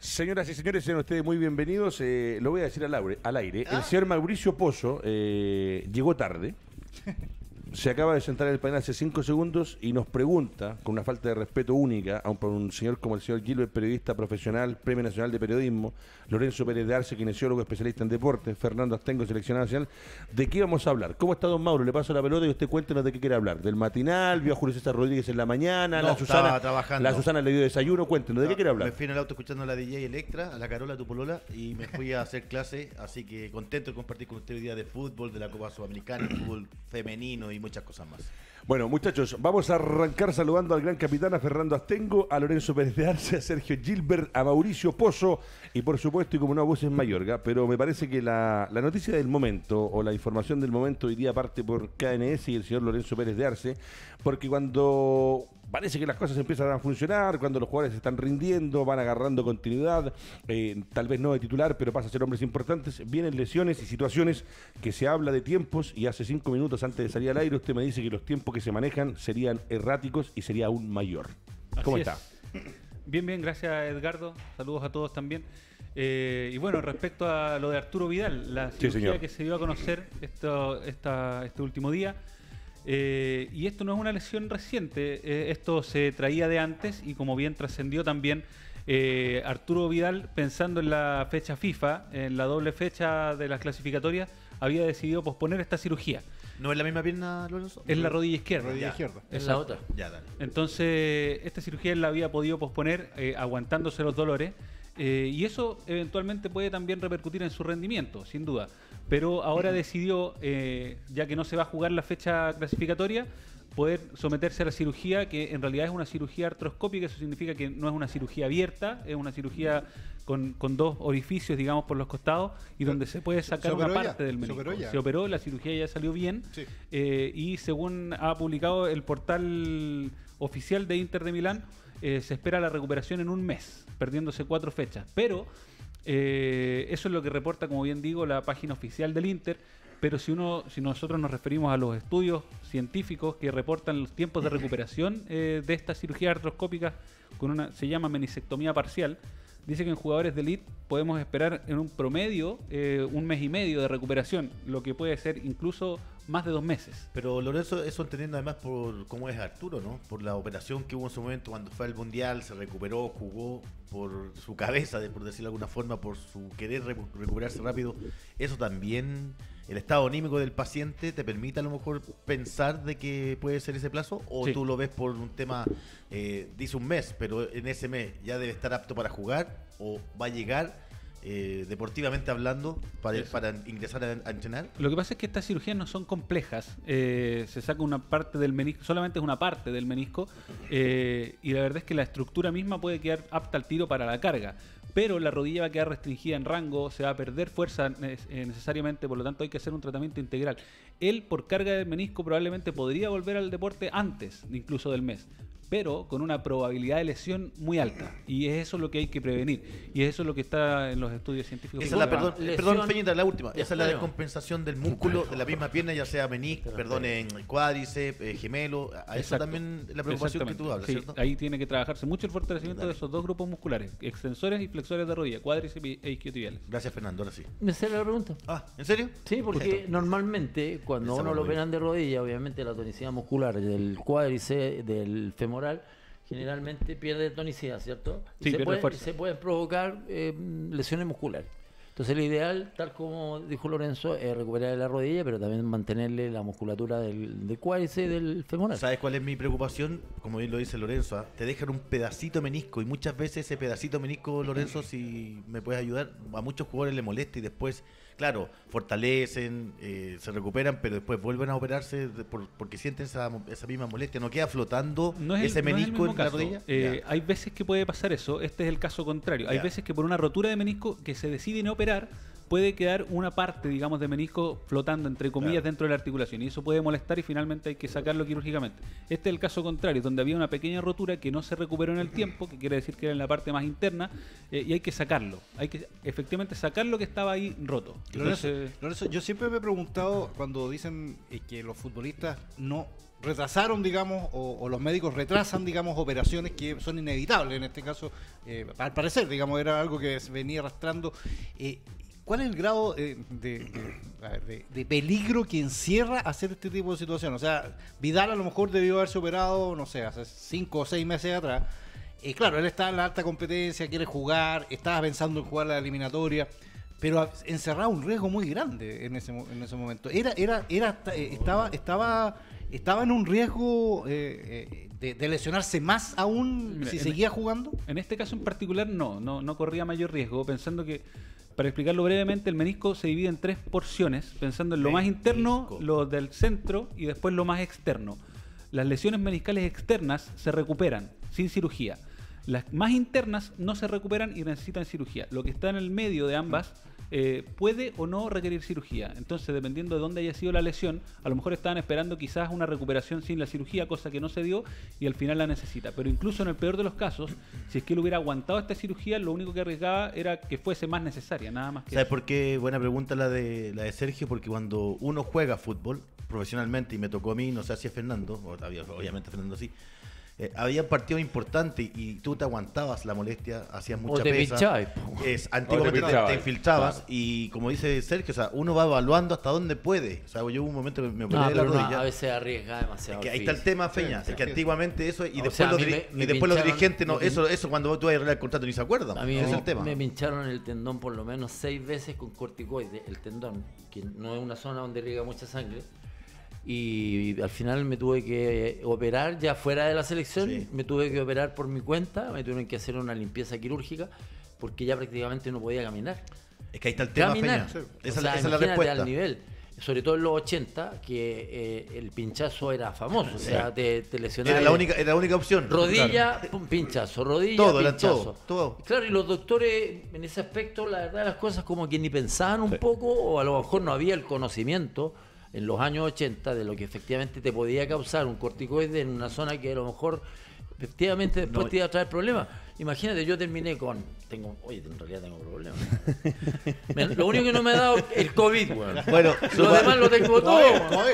Señoras y señores, sean ustedes muy bienvenidos. Eh, lo voy a decir al, aire. Al aire. El señor Mauricio Pozo eh, llegó tarde. Se acaba de sentar en el panel hace cinco segundos y nos pregunta, con una falta de respeto única, a un, un señor como el señor Gilbert, periodista profesional, Premio Nacional de Periodismo, Lorenzo Pérez de Arce, kinesiólogo especialista en deportes, Fernando Astengo, seleccionado nacional, ¿de qué vamos a hablar? ¿Cómo está don Mauro? Le paso la pelota y usted cuéntenos de qué quiere hablar. ¿Del matinal? ¿Vio a Julio César Rodríguez en la mañana? No, la Susana, trabajando. La Susana le dio desayuno, cuéntenos, ¿de qué quiere hablar? Me fui en el auto escuchando a la DJ Electra, a la Carola Tupolola, y me fui a hacer clase, así que contento de compartir con usted hoy día de fútbol, de la Copa Sudamericana, fútbol femenino y muchas cosas más. Bueno, muchachos, vamos a arrancar saludando al gran capitán, a Fernando Astengo, a Lorenzo Pérez de Arce, a Sergio Gilbert, a Mauricio Pozo y por supuesto, y como no, a voces Mayorga, pero me parece que la, noticia del momento o la información del momento hoy día parte por KNS y el señor Lorenzo Pérez de Arce, porque cuando parece que las cosas empiezan a funcionar, cuando los jugadores están rindiendo, van agarrando continuidad, eh, tal vez no de titular, pero pasa a ser hombres importantes, vienen lesiones y situaciones que se habla de tiempos y hace cinco minutos antes de salir al aire usted me dice que los tiempos que se manejan serían erráticos y sería aún mayor. ¿Cómo está? es. Bien, bien, gracias Edgardo. Saludos a todos también. Eh, y bueno, respecto a lo de Arturo Vidal, la cirugía que se dio a conocer esto, esta, este último día. eh, y esto no es una lesión reciente, eh, esto se traía de antes y como bien trascendió también eh, Arturo Vidal, pensando en la fecha FIFA, en la doble fecha de las clasificatorias, había decidido posponer esta cirugía. ¿No es la misma pierna, Lorenzo? Es la rodilla izquierda. Rodilla Ya. izquierda. Es la otra. Ya, dale. Entonces, esta cirugía él la había podido posponer eh, aguantándose los dolores. eh, y eso eventualmente puede también repercutir en su rendimiento, sin duda. Pero ahora decidió, eh, ya que no se va a jugar la fecha clasificatoria, poder someterse a la cirugía, que en realidad es una cirugía artroscópica, eso significa que no es una cirugía abierta, es una cirugía con, con dos orificios, digamos, por los costados, y donde se puede ¿Se- sacar se una ya? parte del ¿Se menisco. operó ya? Se operó, la cirugía ya salió bien, Sí. eh, y según ha publicado el portal oficial de Inter de Milán, eh, se espera la recuperación en un mes, perdiéndose cuatro fechas. Pero eh, eso es lo que reporta, como bien digo, la página oficial del Inter. Pero si uno, si nosotros nos referimos a los estudios científicos que reportan los tiempos de recuperación eh, de esta cirugía artroscópica, con una, se llama menisectomía parcial, dice que en jugadores de elite podemos esperar en un promedio eh, un mes y medio de recuperación, lo que puede ser incluso más de dos meses. Pero Lorenzo, eso entendiendo además por cómo es Arturo, ¿no? Por la operación que hubo en su momento cuando fue al Mundial, se recuperó, jugó por su cabeza, por decirlo de alguna forma, por su querer recu- recuperarse rápido. Eso también, el estado anímico del paciente te permite a lo mejor pensar de que puede ser ese plazo, o Sí. tú lo ves por un tema, eh, dice un mes, pero en ese mes ya debe estar apto para jugar, o va a llegar. eh, deportivamente hablando para, Eso. para ingresar a, a entrenar Lo que pasa es que estas cirugías no son complejas. Eh, se saca una parte del menisco, solamente es una parte del menisco, eh, y la verdad es que la estructura misma puede quedar apta al tiro para la carga. Pero la rodilla va a quedar restringida en rango, se va a perder fuerza eh, necesariamente, por lo tanto hay que hacer un tratamiento integral. Él, por carga del menisco, probablemente podría volver al deporte antes incluso del mes, pero con una probabilidad de lesión muy alta. Y es eso lo que hay que prevenir. Y es eso lo que está en los estudios científicos. Esa es la, perdón, lesión- perdón, Feñita, la última. Esa es la descompensación del músculo de la misma pierna, ya sea menisco, perdón, en cuádriceps, eh, gemelo. A eso Exacto. también es la preocupación que tú hablas, Sí, ¿cierto? Ahí tiene que trabajarse mucho el fortalecimiento Dale. de esos dos grupos musculares, extensores y flexores de rodilla, cuádriceps y- e isquiotibiales. Gracias, Fernando. Ahora sí. ¿Me sale la pregunta? Ah, ¿en serio? Sí, porque normalmente cuando Pensamos uno lo operan de rodilla, obviamente la tonicidad muscular del cuádriceps, del femoral, generalmente pierde tonicidad, ¿cierto? Y Sí, se, pierde puede- se pueden provocar eh, lesiones musculares. Entonces lo ideal, tal como dijo Lorenzo, es recuperar la rodilla, pero también mantenerle la musculatura del, del cuádriceps y del femoral. ¿Sabes cuál es mi preocupación? Como bien lo dice Lorenzo, ¿ah? te dejan un pedacito de menisco y muchas veces ese pedacito de menisco, Lorenzo, si me puedes ayudar, a muchos jugadores le molesta y después, claro, fortalecen, eh, se recuperan, pero después vuelven a operarse de- por- porque sienten esa, esa misma molestia. ¿No queda flotando No es el- ese no es menisco en la caso. rodilla? Eh, hay veces que puede pasar eso, este es el caso contrario. Hay Ya. veces que por una rotura de menisco que se decide no operar, puede quedar una parte, digamos, de menisco flotando, entre comillas, Claro. dentro de la articulación. Y eso puede molestar y finalmente hay que sacarlo quirúrgicamente. Este es el caso contrario, donde había una pequeña rotura que no se recuperó en el tiempo, que quiere decir que era en la parte más interna, eh, y hay que sacarlo. Hay que efectivamente sacar lo que estaba ahí roto. Lorenzo, Entonces, Lorenzo, yo siempre me he preguntado cuando dicen eh, que los futbolistas no retrasaron, digamos, o, o los médicos retrasan, digamos, operaciones que son inevitables. En este caso, eh, al parecer, digamos, era algo que se venía arrastrando. Eh, ¿Cuál es el grado eh, de, de- a ver, de- de peligro que encierra hacer este tipo de situación? O sea, Vidal a lo mejor debió haberse operado, no sé, hace cinco o seis meses atrás. Eh, claro, él está en la alta competencia, quiere jugar, estaba pensando en jugar la eliminatoria, pero encerraba un riesgo muy grande en ese, mo- en ese momento. Era, era, era, eh, estaba, estaba, estaba en un riesgo eh, de, de lesionarse más aún Mira, si seguía jugando. En este caso en particular no, no, no corría mayor riesgo, pensando que, para explicarlo brevemente, el menisco se divide en tres porciones, pensando en lo más interno, lo del centro y después lo más externo. Las lesiones meniscales externas se recuperan sin cirugía. Las más internas no se recuperan y necesitan cirugía. Lo que está en el medio de ambas eh, puede o no requerir cirugía. Entonces, dependiendo de dónde haya sido la lesión, a lo mejor estaban esperando quizás una recuperación sin la cirugía, cosa que no se dio y al final la necesita. Pero incluso en el peor de los casos, si es que él hubiera aguantado esta cirugía, lo único que arriesgaba era que fuese más necesaria, nada más que ¿Sabes eso. por qué? Buena pregunta la de, la de Sergio, porque cuando uno juega fútbol profesionalmente, y me tocó a mí, no sé si a Fernando, o obviamente a Fernando sí, eh, había partidos importantes y tú te aguantabas la molestia, hacías mucha te pesa. pinchabas. Es, antiguamente te, pinchabas, te infiltrabas claro. y como dice Sergio, o sea, uno va evaluando hasta dónde puede. O sea, yo hubo un momento que me operé No, de la pero no, rodilla. a veces arriesga demasiado. Es que ahí está el tema, Feña. sí, es que sí. antiguamente eso, y O después, sea, los, me- me y después los dirigentes, no, eso, eso cuando tú vas a arreglar el contrato ni se acuerdan. A mí es el tema. me pincharon el tendón por lo menos seis veces con corticoide, el tendón, que no es una zona donde riega mucha sangre. Y al final me tuve que operar ya fuera de la selección, Sí. me tuve que operar por mi cuenta, me tuvieron que hacer una limpieza quirúrgica porque ya prácticamente no podía caminar. Es que ahí está el tema, Caminar. Feña. O Esa, sea, esa es la respuesta. al nivel. Sobre todo en los 80, que eh, el pinchazo era famoso. O sea, te, te lesionabas. Era la única, era la única opción. Rodilla, pum, pinchazo, rodilla, Todo, era pinchazo. todo, todo. Claro, y los doctores en ese aspecto, la verdad, las cosas como que ni pensaban un poco, o a lo mejor no había el conocimiento en los años 80 de lo que efectivamente te podía causar un corticoide en una zona que a lo mejor efectivamente después No. te iba a traer problemas. Imagínate, yo terminé con. Tengo, oye, en realidad tengo problemas. Me- lo único que no me ha dado el COVID, weón. Bueno, Lo supa- demás lo tengo todo.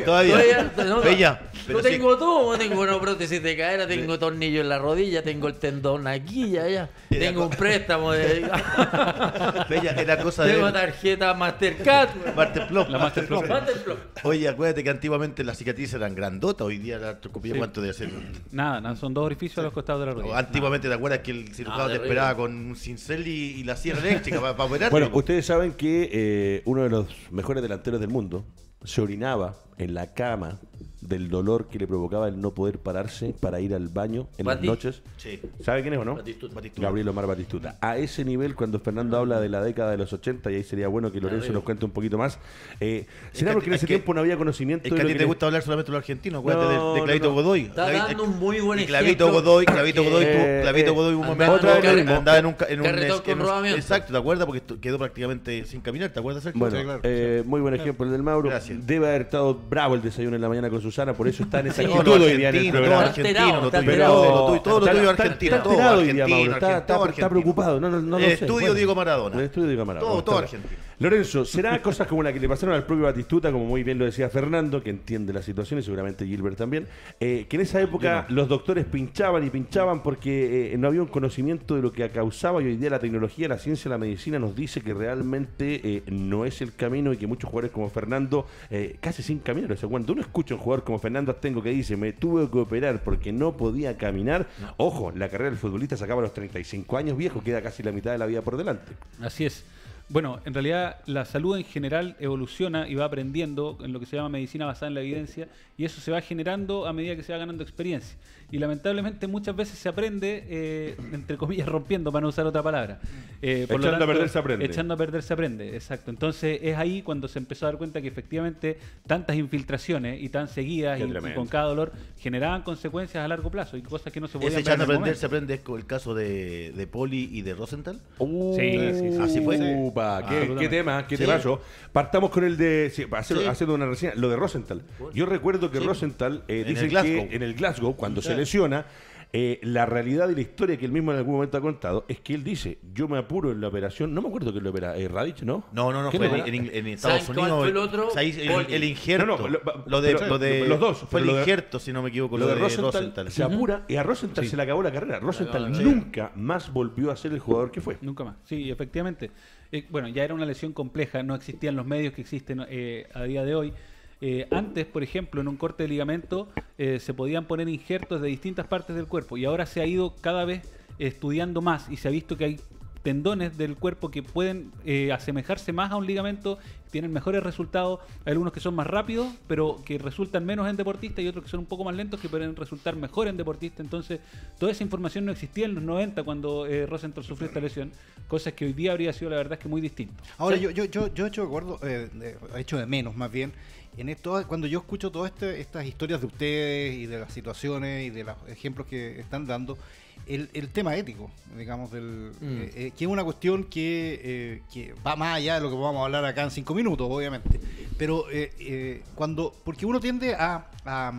Todavía. no, Bella, pero lo sí- tengo todo. Tengo una prótesis de cadera, tengo tornillo en la rodilla, tengo el tendón aquí y allá. Y Tengo un préstamo de. Bella, era cosa tengo de. tarjeta Mastercard. weón. Masterplop. La. Masterplop. Oye, acuérdate que antiguamente las cicatrices eran grandotas, hoy día la artroscopía, Sí. ¿cuánto debe ser? Nada, nada, son dos orificios a los costados de la O rodilla. antiguamente, ¿te acuerdas que el cirujano Ah, te terrible. esperaba con un cincel y, y la sierra eléctrica para, para operarte? Bueno, ustedes saben que eh, uno de los mejores delanteros del mundo se orinaba en la cama del dolor que le provocaba el no poder pararse para ir al baño en Bati. las noches. Sí. ¿Sabe quién es o no? Batistuta. Batistuta. Gabriel Omar Batistuta. A ese nivel, cuando Fernando habla de la década de los 80, y ahí sería bueno que Lorenzo nos cuente un poquito más, eh, ¿será que- porque en es ese que- tiempo no había conocimiento Es que a ti te gusta hablar solamente de los argentinos, acuérdate No, de, Clavito no. Godoy. Está Clavi- dando un muy buen y Clavito ejemplo, Godoy, Clavito Godoy, tuvo- Eh, Clavito eh, Godoy un momento en un carre- andaba en un, en un, un- exacto, ¿te acuerdas? Porque quedó prácticamente sin caminar, ¿te acuerdas? Sergio? Bueno, eh, muy buen ejemplo el del Mauro. Debe haber estado bravo el desayuno en la mañana con Susana, por eso está en esa Sí. actitud Todo hoy día en el argentino, todo programa. Está argentino, todo lo tuyo, todo argentino, está todo todo preocupado. No, no, no lo El sé. estudio Diego Maradona. El estudio Diego Maradona. Todo- todo argentino. Lorenzo, ¿será cosas como la que le pasaron al propio Batistuta, como muy bien lo decía Fernando, que entiende la situación y seguramente Gilbert también, eh, que en esa época los doctores pinchaban y pinchaban porque eh, no había un conocimiento de lo que causaba y hoy día la tecnología, la ciencia, la medicina nos dice que realmente eh, no es el camino y que muchos jugadores como Fernando eh, casi sin caminar. O sea, cuando uno escucha a un jugador como Fernando Astengo que dice me tuve que operar porque no podía caminar, ojo, la carrera del futbolista se acaba a los 35 años viejo, queda casi la mitad de la vida por delante. Así es. Bueno, en realidad la salud en general evoluciona y va aprendiendo en lo que se llama medicina basada en la evidencia y eso se va generando a medida que se va ganando experiencia. Y lamentablemente muchas veces se aprende, eh, entre comillas, rompiendo, para no usar otra palabra. Eh, por lo Echando a perder se aprende. Echando a perder se aprende, exacto. Entonces es ahí cuando se empezó a dar cuenta que efectivamente tantas infiltraciones y tan seguidas y, con cada dolor generaban consecuencias a largo plazo y cosas que no se podían ver echando a momento. se aprende con el caso de, de Poli y de Rosenthal. Sí, sí, sí. Así fue. Upa, qué, tema, qué Sí. temazo. Partamos con el de. sí, hacer- Sí. haciendo una reseña. Lo de Rosenthal. Yo recuerdo que Sí. Rosenthal, eh, Glasgow. que en el Glasgow, cuando se lesiona, Eh, la realidad y la historia que él mismo en algún momento ha contado es que él dice, yo me apuro en la operación, no me acuerdo que lo opera, eh, Radich, ¿no? No, no, no, ¿Quién fue en, opera? en- en Estados ¿Saben cuál Unidos. fue el otro? o sea, ahí el, Poli. el injerto. No, no, lo- lo, de, pero- lo de- los dos, Fue el de- injerto, si no me equivoco, Lo de Rosenthal, Rosenthal. se apura y a Rosenthal Sí. se le acabó la carrera. Rosenthal nunca más volvió a ser el jugador que fue. Nunca más. Sí, efectivamente. Eh, bueno, ya era una lesión compleja, no existían los medios que existen eh, a día de hoy. Eh, antes, por ejemplo, en un corte de ligamento eh, se podían poner injertos de distintas partes del cuerpo y ahora se ha ido cada vez estudiando más y se ha visto que hay tendones del cuerpo que pueden eh, asemejarse más a un ligamento, tienen mejores resultados. Hay algunos que son más rápidos, pero que resultan menos en deportistas y otros que son un poco más lentos que pueden resultar mejor en deportistas. Entonces, toda esa información no existía en los 90 cuando eh, Rosenthal sufrió esta lesión, cosas que hoy día habría sido la verdad es que muy distinto. Ahora, Sí. yo, yo, yo, yo he hecho de acuerdo, eh, he hecho de menos más bien, en esto, cuando yo escucho todas este- estas historias de ustedes y de las situaciones y de los ejemplos que están dando, el, el tema ético, digamos, del, Mm. eh, eh, que es una cuestión que, eh, que va más allá de lo que vamos a hablar acá en cinco minutos, obviamente. Pero eh, eh, cuando, porque uno tiende a, a,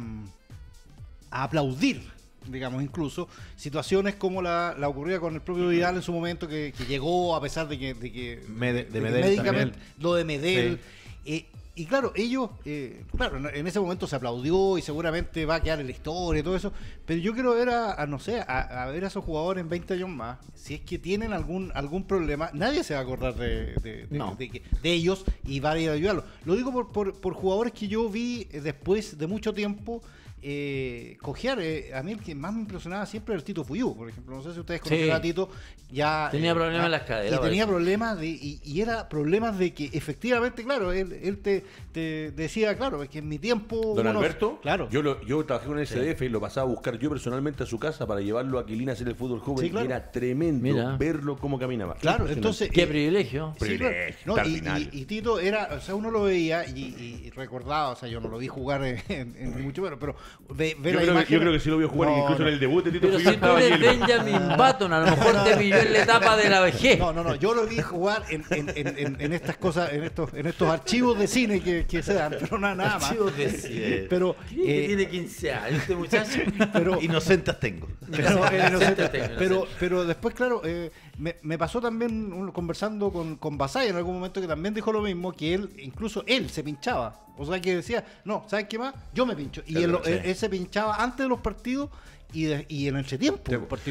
a aplaudir, digamos, incluso situaciones como la, la ocurrida con el propio Vidal en su momento, que, que llegó a pesar de que, de que, de que Medel también. lo de Medel. eh, y claro, ellos, eh, claro, en- ese momento se aplaudió y seguramente va a quedar en la historia y todo eso, pero yo quiero ver a, a, no sé, a, a ver a esos jugadores en 20 años más, si es que tienen algún algún problema, nadie se va a acordar de, de- de- No. de ellos y va a ir a ayudarlos. Lo digo por, por, por jugadores que yo vi después de mucho tiempo eh, cojear. eh, a mí el que más me impresionaba siempre era el Tito Fuyú, por ejemplo. No sé si ustedes conocen Sí. a Tito. Ya, Tenía eh, problemas ah, en las caderas, Y tenía problemas de, y, y era problemas de que efectivamente, claro, él, él te, te decía, claro, es que en mi tiempo... Don uno- Alberto, Claro. yo, lo, yo trabajé con el SDF y lo pasaba a buscar yo personalmente a su casa para llevarlo a Quilín a hacer el fútbol joven. Sí, claro. y era tremendo Mira. verlo cómo caminaba. Claro, entonces... Qué eh, privilegio. Sí, claro. Privilegio, No, y, cardinal. y- y Tito era, o sea, uno lo veía y, y recordaba, o sea, yo no lo vi jugar en, en- en- ni mucho menos, pero ve, ve Yo la creo, imagen. que, yo creo que sí lo vio jugar, No, incluso no. en el debut de Tito Pero si tú eres allí el- Benjamin Button, a lo mejor te pilló en la etapa de la vejez. No, no, no, yo lo vi jugar en, en- en- en- en estas cosas, en estos, en estos archivos de cine que, que se dan, pero nada, nada más. Archivos de cine. Pero, ¿Quién que eh, tiene 15 años este muchacho? pero, Inocentes tengo. pero, era inocente. Inocente, pero, pero después, claro, eh, me, me pasó también un- conversando con, con Basay en algún momento que también dijo lo mismo, que él, incluso él se pinchaba. O sea, que decía, no, ¿sabes qué más? Yo me pincho. Y él, sí. él se pinchaba antes de los partidos y, de- y en el entretiempo.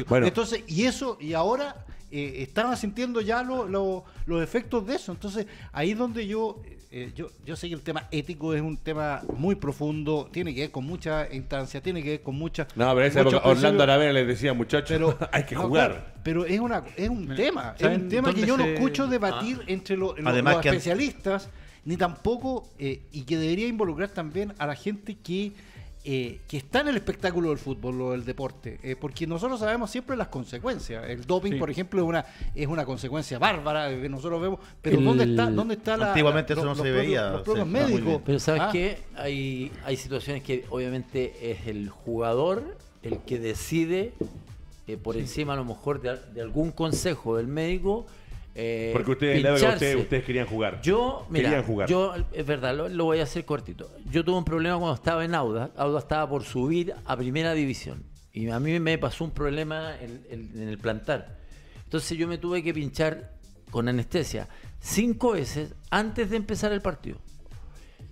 Bueno. Entonces, y eso, y ahora eh, estaban sintiendo ya lo- lo- los efectos de eso. Entonces, ahí es donde yo, eh, yo, yo sé que el tema ético es un tema muy profundo, tiene que ver con mucha instancia, tiene que ver con mucha... No, pero en esa época Orlando. Aravena les decía, muchachos, Pero hay que no, jugar. claro, pero es una es un Mira, tema, es ¿saben un tema que yo no escucho debatir entre lo- lo- Además los que han- especialistas, ni tampoco, eh, y que debería involucrar también a la gente que, eh, que está en el espectáculo del fútbol o del deporte, eh, porque nosotros sabemos siempre las consecuencias. El doping, Sí. por ejemplo, es una es una consecuencia bárbara eh, que nosotros vemos, pero El- ¿dónde está dónde está la Antiguamente la- eso no los se propios- veía, los propios médicos? Pero ¿sabes Ah, qué? Hay, hay situaciones que obviamente es el jugador el que decide eh, por encima a lo mejor de, de algún consejo del médico. Eh, Porque ustedes, pincharse. ustedes, ustedes querían jugar. Yo, mira, Querían jugar. yo, es verdad, lo, lo voy a hacer cortito. Yo tuve un problema cuando estaba en Auda. Auda estaba por subir a primera división. Y a mí me pasó un problema en, en- en el plantar. Entonces yo me tuve que pinchar con anestesia cinco veces antes de empezar el partido.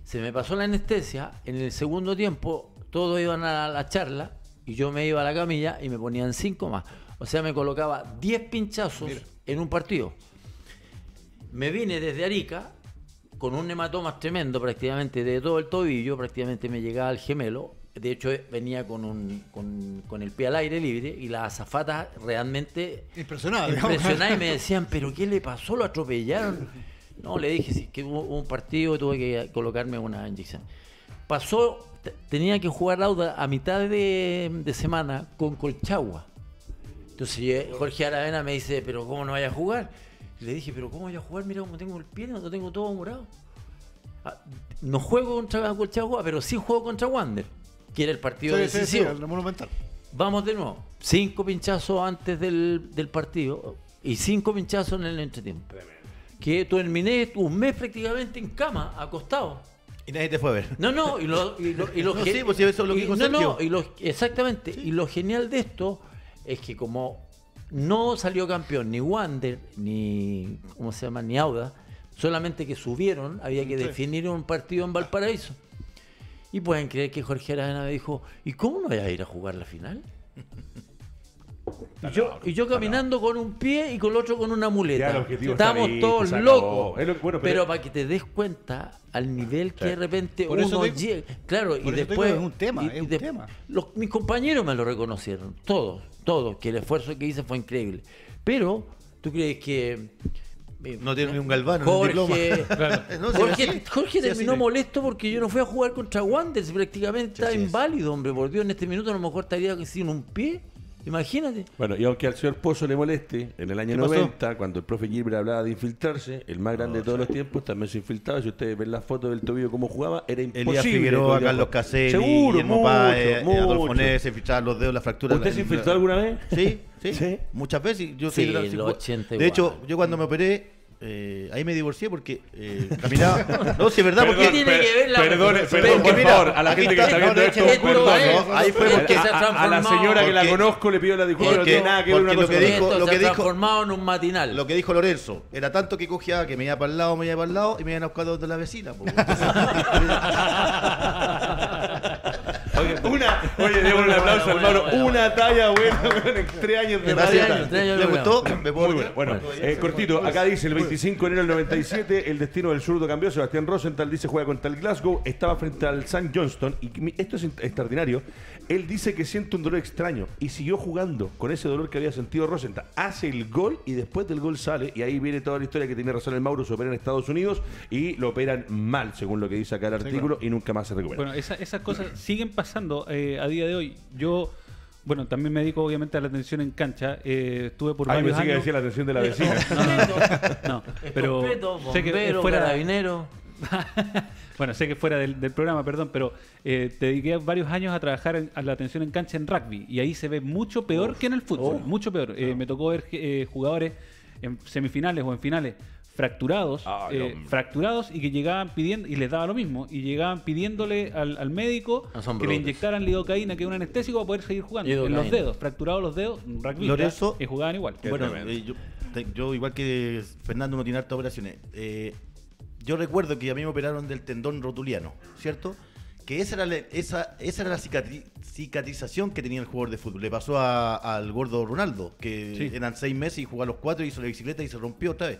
Se me pasó la anestesia, en el segundo tiempo todos iban a la charla y yo me iba a la camilla y me ponían cinco más. O sea, me colocaba 10 pinchazos en un partido. Me vine desde Arica con un hematoma tremendo prácticamente de todo el tobillo, prácticamente me llegaba al gemelo. De hecho, venía con, un, con, con el pie al aire libre y las azafatas realmente impresionadas y me decían, ¿pero qué le pasó? ¿Lo atropellaron? No, le dije, sí, que hubo un partido tuve que colocarme una inyección. Pasó, te- tenía que jugar Lauda a mitad de, de semana con Colchagua. Entonces eh, Jorge Aravena me dice, pero ¿cómo no vaya a jugar? Le dije, pero ¿cómo voy a jugar? Mira cómo tengo el pie, no tengo todo morado. Ah, No juego contra Colchagua, pero sí juego contra Wander, que era el partido Sí, sí, sí, decisivo. el monumental. Vamos de nuevo. Cinco pinchazos antes del, del partido y cinco pinchazos en el entretiempo. Que terminé un mes prácticamente en cama, acostado. Y nadie te fue a ver. No, no, y lo, y lo- y lo No, sí, pues, eso es lo que y- dijo no, no, Sergio. y lo- exactamente. Y lo genial de esto es que como no salió campeón ni Wander, ni ¿cómo se llama? ni Auda, solamente que subieron, había que definir un partido en Valparaíso. Y pueden creer que Jorge me dijo, ¿y cómo no voy a ir a jugar la final? Y yo, y yo caminando con un pie y con el otro con una muleta. Ya, el objetivo está Estamos visto, todos se acabó. locos. Es lo que- bueno, pero- pero, para que te des cuenta al nivel que de repente Por eso uno digo- llega. Claro, y eso después. es un tema, es un de- tema. los- mis compañeros me lo reconocieron, todos, todos, que el esfuerzo que hice fue increíble. Pero, ¿tú crees que. eh, No tiene ni un galvano, ni un Jorge. No, Jorge, así terminó molesto porque yo no fui a jugar contra Wanderers, prácticamente está así es. inválido, hombre, por Dios, en este minuto a lo mejor estaría sin un pie, imagínate. Bueno, y aunque al señor Pozo le moleste, en el año ¿Qué pasó? 90, cuando el profe Gilbert hablaba de infiltrarse, el más grande de todos los tiempos también se infiltraba. Si ustedes ven las fotos del tobillo cómo jugaba, era imposible. Elías Figueroa, Carlos. Caselli, Seguro, Guillermo mucho, Páez, mucho. Adolfo Neves, se infiltraban los dedos, la fractura. ¿Usted la- se infiltró alguna vez? Sí, sí, Sí. muchas veces. Yo Sí, la- en los 80 De igual. hecho, yo cuando me operé, eh, ahí me divorcié porque eh, caminaba. No, sí, es verdad, porque. ¿Qué tiene que ver la- perdón, que por favor, a la gente que está, viendo de esto, hecho, perdón. ahí fue porque- que se ha a, a la señora que la conozco le pido la disculpa, no tiene nada que ver una cosa que dijo- lo se que dijo- transformado en un matinal. Lo que dijo Lorenzo, era tanto que cojeaba que me iba para el lado, me iba para el lado y me iban a buscar donde la vecina. Una, oye, démosle un aplauso, Bueno, hermano. bueno, bueno, Una talla buena, bueno, en tres años de Tres radio. años, tres años ¿Le gustó? programa. ¿Me puedo Muy bueno. Bueno, eh, cortito, acá dice el 25 de enero del 97, el destino del zurdo cambió. Sebastián Rosenthal dice juega contra el Glasgow, estaba frente al St. Johnston. Y esto es extraordinario. Él dice que siente un dolor extraño y siguió jugando con ese dolor que había sentido Rosenthal. Hace el gol y después del gol sale. Y ahí viene toda la historia que tiene razón el Mauro. Se opera en Estados Unidos y lo operan mal, según lo que dice acá el artículo, y nunca más se recupera. Bueno, esa- esas cosas siguen pasando eh, a día de hoy. Yo, bueno, también me dedico obviamente a la atención en cancha. Eh, estuve por pensé que años. decía la atención de la vecina. No, pero Completo, sé que es bombero, fuera, carabinero. bueno, sé que fuera del, del programa, perdón, pero eh, te dediqué varios años a trabajar en, a la atención en cancha en rugby y ahí se ve mucho peor que en el fútbol, mucho peor. Eh, me tocó ver eh, jugadores en semifinales o en finales fracturados, Ah, eh, fracturados y que llegaban pidiendo y les daba lo mismo y llegaban pidiéndole al, al médico que le inyectaran lidocaína, que es un anestésico para poder seguir jugando. En los dedos, fracturados los dedos, rugby Lorenzo- y jugaban igual. Bueno, eh, yo, te- yo igual que Fernando no tiene hartas operaciones. eh, yo recuerdo que a mí me operaron del tendón rotuliano, ¿cierto? Que esa era la, esa, esa era la cicatri- cicatrización que tenía el jugador de fútbol. Le pasó a- al gordo Ronaldo, que Sí. eran seis meses y jugó a los cuatro, hizo la bicicleta y se rompió otra vez.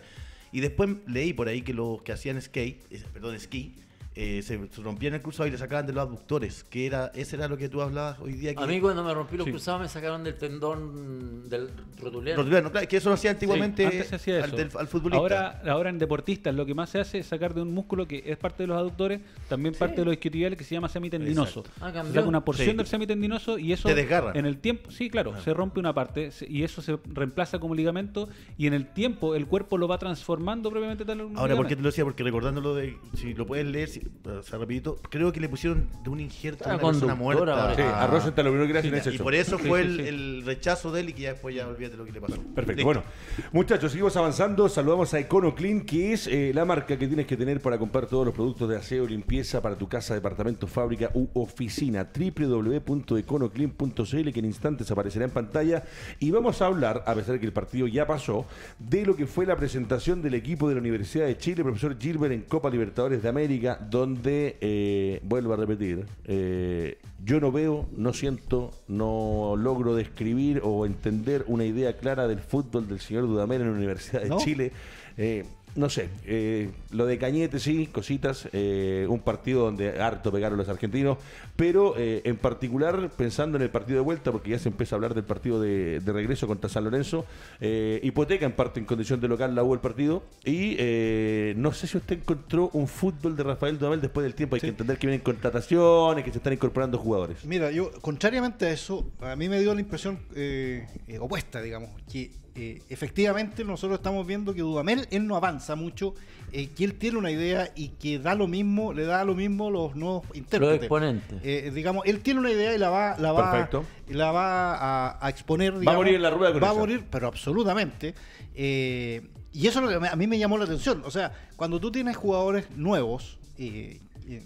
Y después leí por ahí que los que hacían skate, eh, perdón, esquí, eh, se, rompían el cruzado y le sacaban de los abductores, que era, ese era lo que tú hablabas hoy día. Que, A mí cuando me rompí los Sí. cruzados me sacaron del tendón del rotuliano. Rotuliano, claro, que eso lo hacía antiguamente Sí, antes se hacía al, eso. del- al futbolista. Ahora, ahora en deportistas lo que más se hace es sacar de un músculo que es parte de los aductores, también parte de los isquiotibiales que se llama semitendinoso. Ah, se saca una porción Sí. del semitendinoso y eso Te desgarran. en el tiempo, sí, claro, se rompe una parte se- y eso se reemplaza como ligamento y en el tiempo el cuerpo lo va transformando propiamente tal Ahora, ¿por qué te ligamento. lo decía? Porque recordándolo de, si lo puedes leer, si, o sea, rapidito, creo que le pusieron de un injerto a Ah, una persona muerta. Sí, Ah. a Rosenthal lo primero que le hacen es Y por eso Sí, fue sí, el, sí. el rechazo de él y que ya después ya olvídate lo que le pasó. Perfecto. Listo. Bueno, muchachos, seguimos avanzando. Saludamos a EconoClean, que es eh, la marca que tienes que tener para comprar todos los productos de aseo y limpieza para tu casa, departamento, fábrica u oficina. www.econoclean.cl, que en instantes aparecerá en pantalla. Y vamos a hablar, a pesar de que el partido ya pasó, de lo que fue la presentación del equipo de la Universidad de Chile, profesor Gilbert, en Copa Libertadores de América, donde, eh, vuelvo a repetir, eh, yo no veo, no siento, no logro describir o entender una idea clara del fútbol del señor Dudamel en la Universidad de ¿No? Chile. Eh, no sé, eh, lo de Cañete sí, cositas, eh, un partido donde harto pegaron los argentinos, pero eh, en particular pensando en el partido de vuelta, porque ya se empieza a hablar del partido de, de regreso contra San Lorenzo, eh, hipoteca en parte en condición de local la U el partido, y eh, no sé si usted encontró un fútbol de Rafael Dudamel después del tiempo, hay que entender que vienen contrataciones, que se están incorporando jugadores. Mira, yo, contrariamente a eso, a mí me dio la impresión eh, opuesta, digamos, que eh, efectivamente nosotros estamos viendo que Dudamel, él no avanza mucho, eh, que él tiene una idea y que da lo mismo, le da lo mismo los nuevos intérpretes. exponentes. Eh, digamos, él tiene una idea y la va, la va, Perfecto. la va a, a exponer. a digamos. morir en la rueda con Va a morir, pero absolutamente. Eh, y eso es lo que a mí me llamó la atención. O sea, cuando tú tienes jugadores nuevos, eh, eh,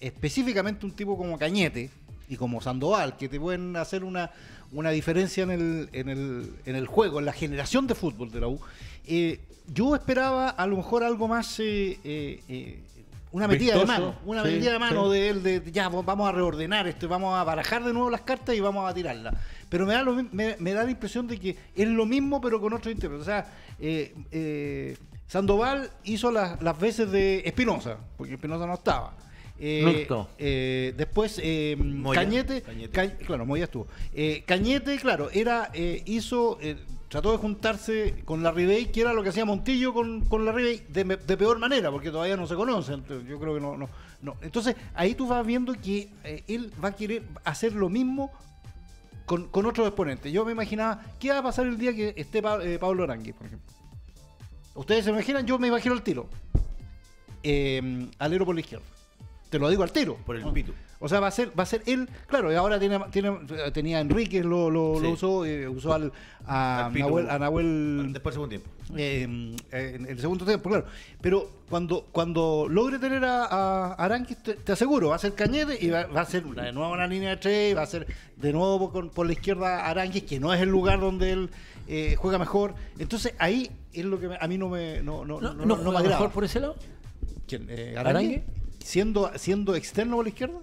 específicamente un tipo como Cañete y como Sandoval, que te pueden hacer una, una diferencia en el, en, el, en el juego, en la generación de fútbol de la U. Eh, yo esperaba a lo mejor algo más... eh, eh, eh, una metida de Vistoso, mano, una sí, metida de mano sí. de él, de ya vamos a reordenar esto, vamos a barajar de nuevo las cartas y vamos a tirarlas. Pero me da, lo me, me da la impresión de que es lo mismo pero con otro intérprete. O sea, eh, eh, Sandoval hizo las, las veces de Espinosa, porque Espinosa no estaba. Eh, eh, después eh, Moya. Cañete, Cañete. Ca- claro, Moya estuvo. Eh, Cañete, claro, era eh, hizo eh, trató de juntarse con la Ribey, que era lo que hacía Montillo con, con la Ribey de, peor manera, porque todavía no se conocen. Entonces, Yo creo que no, no, no. Entonces, ahí tú vas viendo que eh, él va a querer hacer lo mismo con, con otros exponentes. Yo me imaginaba, ¿qué va a pasar el día que esté Pa- eh, Pablo Arangui, por ejemplo? Ustedes se imaginan, yo me imagino el tiro. Eh, alero por la izquierda. Te lo digo al tiro. Por el pitu. O sea, va a ser, va a ser él, claro, y ahora tiene, tiene tenía a Enrique, lo, lo, Sí. lo usó, eh, usó al, a, Al. Nahuel, a Nahuel Después del segundo tiempo. eh, eh, en el segundo tiempo, claro. Pero cuando, cuando logre tener a, a Aranquis, te, te aseguro, va a ser Cañete y va, va a ser de nuevo una línea de tres, va a ser de nuevo por, por la izquierda Aranquis, que no es el lugar donde él eh, juega mejor. Entonces ahí es lo que me- a mí no me, no, no, ¿No, no, no no me agrada. mejor por ese lado? ¿Quién? Eh, ¿Arangue? ¿Arangue? Siendo, siendo externo por la izquierda,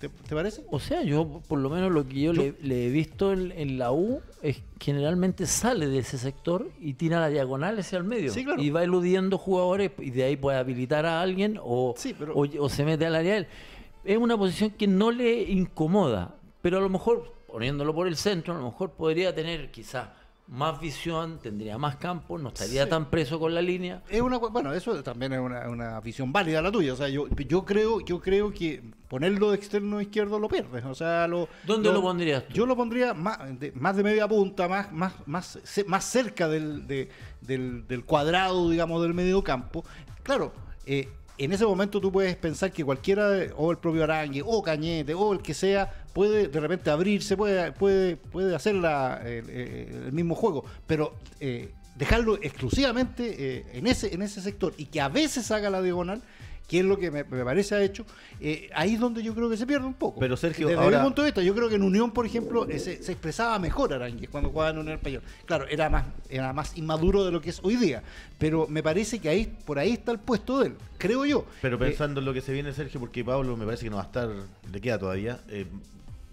¿te, te parece? O sea, yo por lo menos lo que yo, le, le he visto en, en la U es generalmente sale de ese sector y tira la diagonal hacia el medio. Sí, claro. Y va eludiendo jugadores y de ahí puede habilitar a alguien o, Sí, pero- o, o se mete al área él. Es una posición que no le incomoda, pero a lo mejor poniéndolo por el centro, a lo mejor podría tener quizás más visión, tendría más campo, no estaría Sí. tan preso con la línea. Es una, bueno, eso también es una, una visión válida la tuya. O sea, yo, yo creo, yo creo que ponerlo de externo izquierdo lo pierdes. O sea, lo, ¿Dónde lo pondrías tú? Yo lo pondría más de, más de media punta, más, más, más, más cerca del, de- del, del cuadrado, digamos, del medio campo. Claro, eh, en ese momento tú puedes pensar que cualquiera, o el propio Arangue, o Cañete, o el que sea, puede de repente abrirse, puede, puede, puede hacer el mismo juego, pero eh, dejarlo exclusivamente eh, en, ese, en ese sector y que a veces haga la diagonal, que es lo que me, me parece ha hecho, eh, ahí es donde yo creo que se pierde un poco. Pero, Sergio, desde ahora- mi punto de vista, yo creo que en Unión, por ejemplo, eh, se, se expresaba mejor Arangues cuando jugaba en Unión Español. Claro, era más, era más inmaduro de lo que es hoy día, pero me parece que ahí, por ahí está el puesto de él, creo yo. Pero Eh, pensando en lo que se viene, Sergio, porque Pablo me parece que no va a estar, le queda todavía.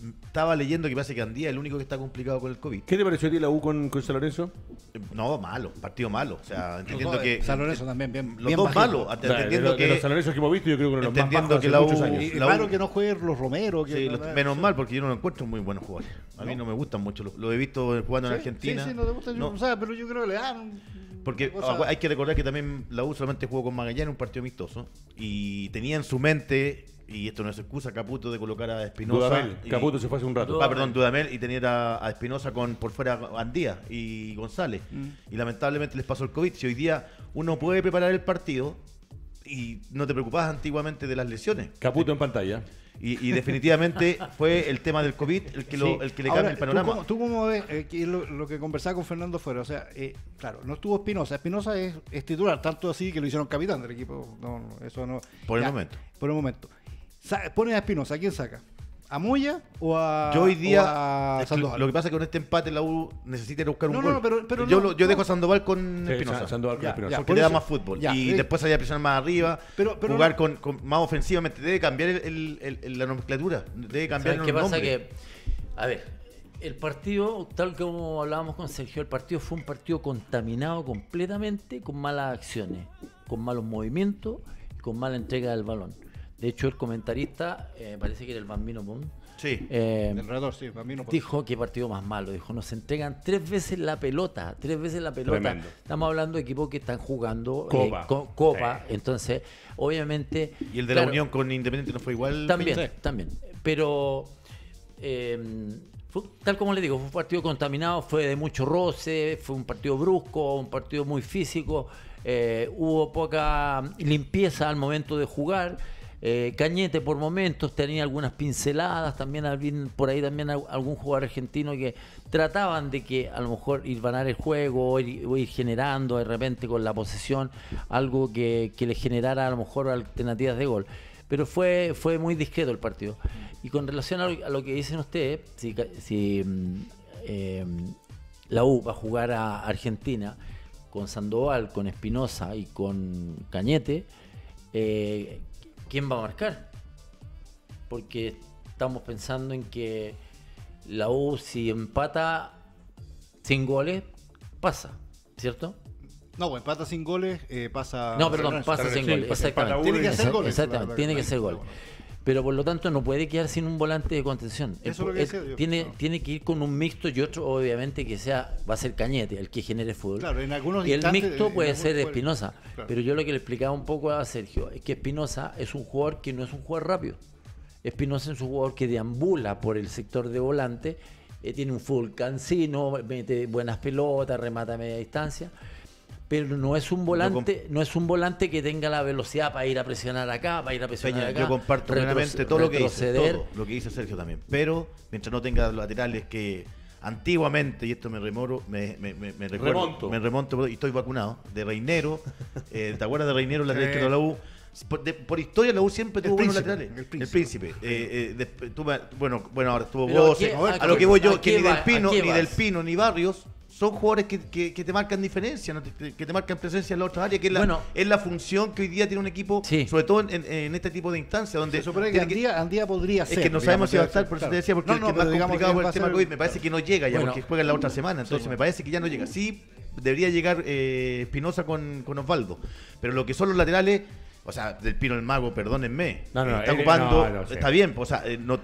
Eh, estaba leyendo que parece que Andía es el único que está complicado con el COVID. ¿Qué te pareció a ti la U con, con San Lorenzo? Eh, No, malo, partido malo. O sea, entendiendo dos, que. San Lorenzo también, bien- Los bien dos bajito. malos, O sea, de, entendiendo los- de los que. San Lorenzo que hemos visto, yo creo que uno de los más entendiendo que la U- años. Y, La U- que no jueguen los Romero. Que Sí, no- los- menos mal, porque yo no lo encuentro muy buenos jugadores. A mí no, me gustan mucho. Lo, lo he visto jugando en Argentina. Sí, sí, no te gusta, No, o sea, pero yo creo que le dan. Porque hay que recordar que también la U solamente jugó con Magallanes un partido amistoso y tenía en su mente, y esto no es excusa, Caputo de colocar a Espinosa. Dudamel, y- Caputo se fue hace un rato. Ah, perdón, Dudamel y tener a, a Espinosa con por fuera Andía y González. Mm. Y lamentablemente les pasó el COVID. Si hoy día uno puede preparar el partido y no te preocupabas antiguamente de las lesiones. Caputo en pantalla. Y, y definitivamente fue el tema del COVID el que, lo, Sí. el que le cambia el ¿tú panorama. cómo- ¿Tú cómo ves eh, que es lo, lo que conversaba con Fernando fuera? O sea, eh, claro, no estuvo Espinosa. Espinosa es, es titular, tanto así que lo hicieron capitán del equipo. No, no, eso no. Por el momento. Por el momento. Pones a Espinosa, ¿a quién saca? ¿A Moya o a, Yo hoy día, a Sandoval? lo que pasa es que con este empate la U necesita ir a buscar un No, gol. no, pero- pero yo no, lo- yo dejo a Sandoval con Sí, Espinosa. Sa- Sandoval con Ya, Espinosa. ya, porque por le da eso- más fútbol. ya, y eh, después hay a presionar más arriba, Pero- pero jugar con, con más ofensivamente. Debe cambiar el, el- el- la nomenclatura. Debe cambiar ¿Sabes el qué pasa? Que, a ver, el partido, tal como hablábamos con Sergio, el partido fue un partido contaminado completamente con malas acciones, con malos movimientos y con mala entrega del balón. De hecho, el comentarista, eh, parece que era el Bambino Moon, Sí. eh, El relator, sí, para mí no puede. dijo que partido más malo. Dijo, nos entregan tres veces la pelota, tres veces la pelota. Tremendo. Estamos hablando de equipos que están jugando eh, Copa. co- Copa. Sí. Entonces, obviamente... Y el de claro, la Unión con Independiente no fue igual. también, también. Pero eh, fue- tal como le digo, fue un partido contaminado, fue de mucho roce, fue un partido brusco, un partido muy físico, eh, hubo poca limpieza al momento de jugar. Eh, Cañete por momentos tenía algunas pinceladas, también por ahí también al- algún jugador argentino que trataban de que a lo mejor ir ganar el juego o ir, generando de repente con la posesión algo que, que le generara a lo mejor alternativas de gol. pero fue, fue muy discreto el partido. Y con relación a lo, que dicen ustedes, si, mm, eh, la U va a jugar a Argentina con Sandoval, con Espinosa y con Cañete, eh, ¿quién va a marcar? Porque estamos pensando en que la U si empata sin goles, pasa, ¿cierto? No, pues empata sin goles, eh, pasa. No, perdón, pasa sin goles, exactamente. Tiene que hacer goles. Exactamente, la- tiene que la- ser gol. Pero por lo tanto no puede quedar sin un volante de contención. Eso es lo que decía yo, tiene, tiene que ir con un mixto y otro obviamente que sea, va a ser Cañete, el que genere fútbol. Claro, en algunos y el mixto puede ser Espinosa. Claro. Pero yo lo que le explicaba un poco a Sergio es que Espinosa es un jugador que no es un jugador rápido. Espinosa es un jugador que deambula por el sector de volante, eh, tiene un full cansino, mete buenas pelotas, remata a media distancia. Pero no es un volante, no es un volante que tenga la velocidad para ir a presionar acá, para ir a presionar Peña, acá. yo comparto plenamente todo lo que dice, todo lo que dice Sergio también. Pero mientras no tenga laterales que antiguamente, y esto me remoro, me, me, me, me recuerdo, Remonto. me remonto y estoy vacunado, de Reinero, eh, ¿te acuerdas de Reinero, la Sí. de la U? Por, de- por historia la U siempre El tuvo buenos laterales. el El príncipe. príncipe. Eh, eh, después tuvo- bueno, bueno, ahora estuvo Bose. ¿a A, lo que voy yo, que ni va- Del Pino, ni? Del Pino, ni Barrios son jugadores que, que- que te marcan diferencia, que te marcan presencia en la otra área, que es la, Bueno. es la función que hoy día tiene un equipo, Sí. sobre todo en, en- en este tipo de instancias, donde Se supone que Andía, Andía podría es ser. que no sabemos si va a estar, por eso te decía, porque No, no, que es más complicado por el tema COVID, me parece que no llega ya, Bueno. porque juega la otra semana, entonces me parece que ya no llega. Sí, debería llegar eh, Espinosa con, con Osvaldo, pero lo que son los laterales, o sea, del Pino el Mago, perdónenme, No, no, está él- ocupando, no, no, sí. está bien, o sea, eh, no,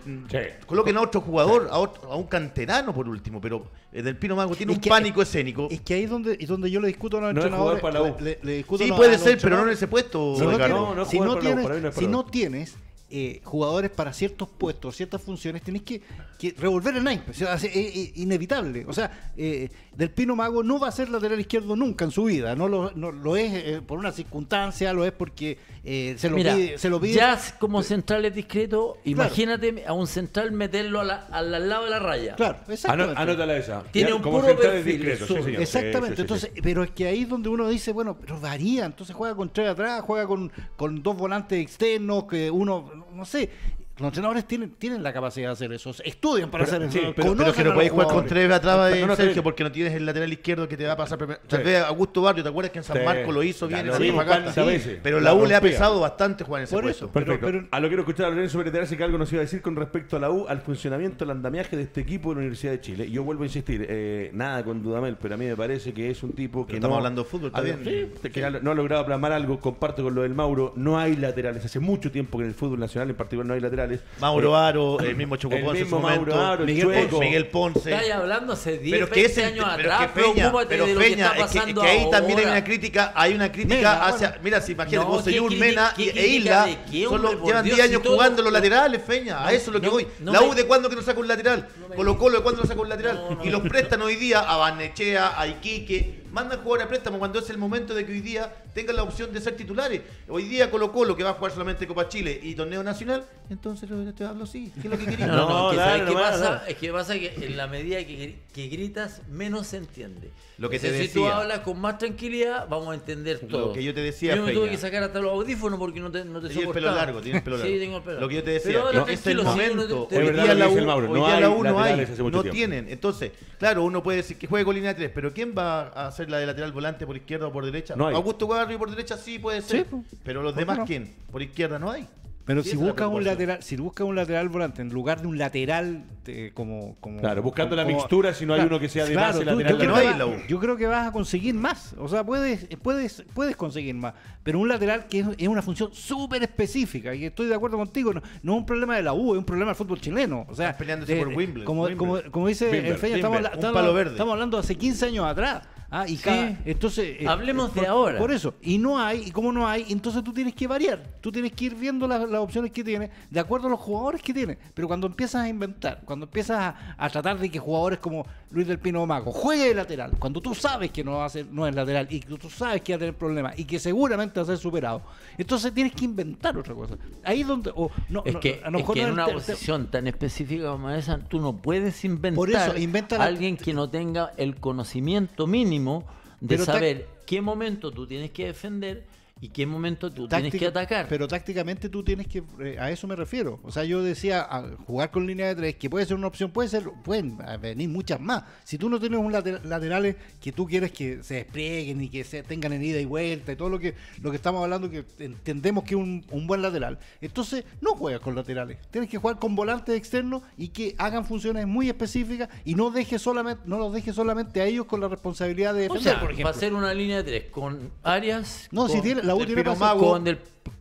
coloquen a otro jugador, a, otro- a un canterano por último, pero eh, del Pino Mago tiene Es un que- pánico escénico. Es que ahí es donde, es donde yo le discuto a los No es entrenadores. jugador para la U. le- le discuto Sí, puede ser, pero no en ese puesto, Si no, tienes, si no tienes, si no tienes eh, jugadores para ciertos puestos, ciertas funciones, tenés que, que revolver el naipe. O sea, es, es- es inevitable. O sea, eh, Del Pino Mago no va a ser lateral izquierdo nunca en su vida. No lo, no, lo es eh, por una circunstancia, lo es porque eh, se, lo Mira, pide, se lo pide. ya como central es discreto, imagínate a un central meterlo a la- al, al lado de la raya. Claro, exactamente. Anótala esa. Tiene Ya, un como puro central es perfil, discreto, sí, señor. Exactamente, sí, sí, entonces, sí. pero es que ahí es donde uno dice, bueno, pero varía, entonces juega con tres atrás, juega con, con dos volantes externos, que uno, no sé, los entrenadores tienen, tienen la capacidad de hacer eso, estudian para Pero- hacer eso, sí, Pero, pero que no podéis jugar con tres atrás de No, no, Sergio porque no tienes el lateral izquierdo que te va a pasar. primero. Tal Sí. vez Augusto Barrio, ¿te acuerdas que en San Sí. Marco lo hizo Ya bien lo en. Pero La la U le ha pesado bastante jugar en ese Por puesto. eso. Perfecto. Pero- pero- a lo que quiero escuchar a Lorenzo Bereterase que algo nos iba a decir con respecto a la U, al funcionamiento, al andamiaje de este equipo de la Universidad de Chile. Yo vuelvo a insistir, eh, nada con Dudamel, pero a mí me parece que es un tipo que Pero estamos no- hablando de fútbol, sí, que no ha logrado plasmar algo, comparto con lo del Mauro, no hay laterales. Hace mucho tiempo que en el fútbol nacional en particular no hay laterales. Mauro Eh, Aro, el mismo Choco el Ponce en su mismo Mauro momento. Aro, el Miguel, Chueco. Ponce, Miguel Ponce. Estáis hablando hace 10, Pero que 20 es el- años pero atrás, que Peña, pero de lo que Peña, está es que, es pasando que ahí también hay una crítica, hay una crítica Mena, hacia, bueno. mira, si imagínate, No, José ¿qué Yul, crítica- Mena qué y- e Isla llevan Dios, 10 si años jugando los laterales, Feña, a eso es lo que voy. la U de cuándo que no saca un lateral, Colo Colo de cuándo no saca un lateral, No, no y los prestan hoy día a Barnechea, a Iquique, mandan jugadores a préstamo cuando es el momento de que hoy día tengan la opción de ser titulares. Hoy día Colo Colo que va a jugar solamente Copa Chile y torneo nacional, entonces lo- te hablo así, ¿qué es lo que quería? No, no, que dale, ¿sabes qué pasa? Es que pasa que en la medida que, que gritas, menos se entiende. Lo que te Entonces, Si tú decía. hablas con más tranquilidad, vamos a entender todo. que yo te decía, Yo me tuve que sacar hasta los audífonos porque no te, no te Tienes el soportaba. pelo largo, tienes el pelo largo. Sí, tengo el pelo Lo que yo te Pero decía, ahora no, es el momento. Hoy verdad día la U, el Mauro, hoy no día hay la U no tienen. Entonces, claro, uno puede decir que juegue con línea 3, pero ¿quién va a hacer la de lateral volante por izquierda o por derecha? No hay. Augusto Guarri por derecha sí puede ser, Sí, pues. pero los ¿Por qué demás no? ¿quién? Por izquierda no hay. Pero Sí, si esa es la busca un lateral, si busca un lateral volante en lugar de un lateral eh, como, como Claro, buscando la mixtura, si no hay uno que sea de base tú- lateral. yo creo que no va- en la U. Yo creo que vas a conseguir más, o sea, puedes puedes puedes conseguir más, pero un lateral que es, es una función súper específica y estoy de acuerdo contigo, no, no es un problema de la U, es un problema del fútbol chileno, o sea, Están peleándose de- por Wimbledon, como, Wimbledon. como, como dice el Feña, estamos, estamos- estamos hablando de hace 15 años atrás. Ah, y Sí. cada- entonces eh, Hablemos de por- ahora. Por eso, y no hay, y como no hay, entonces tú tienes que variar. Tú tienes que ir viendo las, las opciones que tienes, de acuerdo a los jugadores que tienes. Pero cuando empiezas a inventar, cuando empiezas a, a tratar de que jugadores como Luis del Pino Mago juegue de lateral, cuando tú sabes que no va a ser, no es lateral y que tú sabes que va a tener problemas y que seguramente va a ser superado, entonces tienes que inventar otra cosa. Ahí donde. o no, Es no, que, a lo es mejor que no en es una posición tan específica como esa, tú no puedes inventar Por eso, inventa a alguien que no tenga el conocimiento mínimo de Pero saber qué momento tú tienes que defender y qué momento tú tienes que atacar. Pero tácticamente tú tienes que, eh, a eso me refiero. O sea, yo decía, a jugar con línea de tres, que puede ser una opción, puede ser, pueden venir muchas más. Si tú no tienes un later- laterales que tú quieres que se desplieguen y que se tengan en ida y vuelta y todo lo que, lo que estamos hablando, que entendemos que es un, un buen lateral, entonces no juegas con laterales. Tienes que jugar con volantes externos y que hagan funciones muy específicas y no dejes solamente, no los dejes solamente a ellos con la responsabilidad de o defender, sea, por va a ejemplo. ser una línea de tres con Arias. No, con, si tiene, la U tiene con del,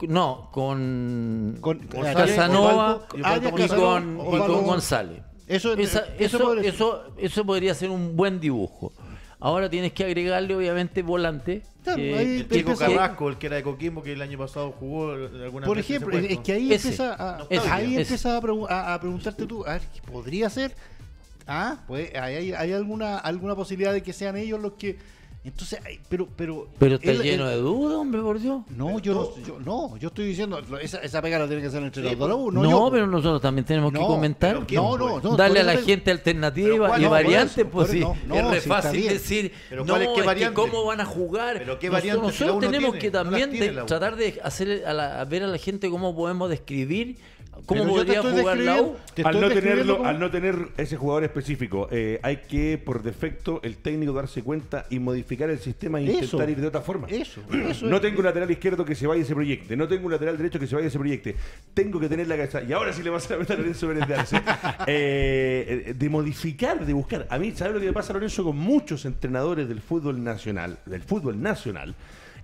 no, con, Casanova Osvaldo, y, con, y González. Eso- Esa- eso eso, podría ser. eso, podría ser un buen dibujo. Ahora tienes que agregarle, obviamente, volante. Claro, que- ahí Chico Carrasco, el que era de Coquimbo, que el año pasado jugó alguna Por ejemplo, es que ahí Ese. empieza a, Ese, ahí ese. empieza a, pregu- a- a preguntarte tú, a ver, ¿podría ser? Ah, pues ¿hay, hay, hay alguna alguna posibilidad de que sean ellos los que entonces, ay, pero pero Pero está él- lleno él- de dudas, hombre, por Dios. No, yo no, yo no, yo estoy diciendo, esa, esa pega la tiene que hacer el entrenador de la U, No, no, yo. pero nosotros también tenemos que comentar. ¿quién, no, no, no, Darle a la gente alternativa ¿cuál? y variantes, eso, pues sí. es re fácil decir, Pero no, ¿cuál es qué es que variante? cómo van a jugar. Pero ¿qué Nosotros- tenemos tiene? que también de- tratar de hacer a, la- a ver a la gente cómo podemos describir cómo Pero podría jugar la U. al no, describiendo tenerlo, como- al no tener ese jugador específico, eh, hay que, por defecto, el técnico darse cuenta y modificar el sistema e Eso. intentar ir de otra forma. Eso, eso No es- tengo un lateral izquierdo que se vaya y se proyecte. No tengo un lateral derecho que se vaya y se proyecte. Tengo que tener la cabeza. Y ahora sí le vas a meter a Lorenzo Pérez de Arce. Eh, eh, de modificar, de buscar. A mí, ¿sabes lo que me pasa, Lorenzo, con muchos entrenadores del fútbol nacional? Del fútbol nacional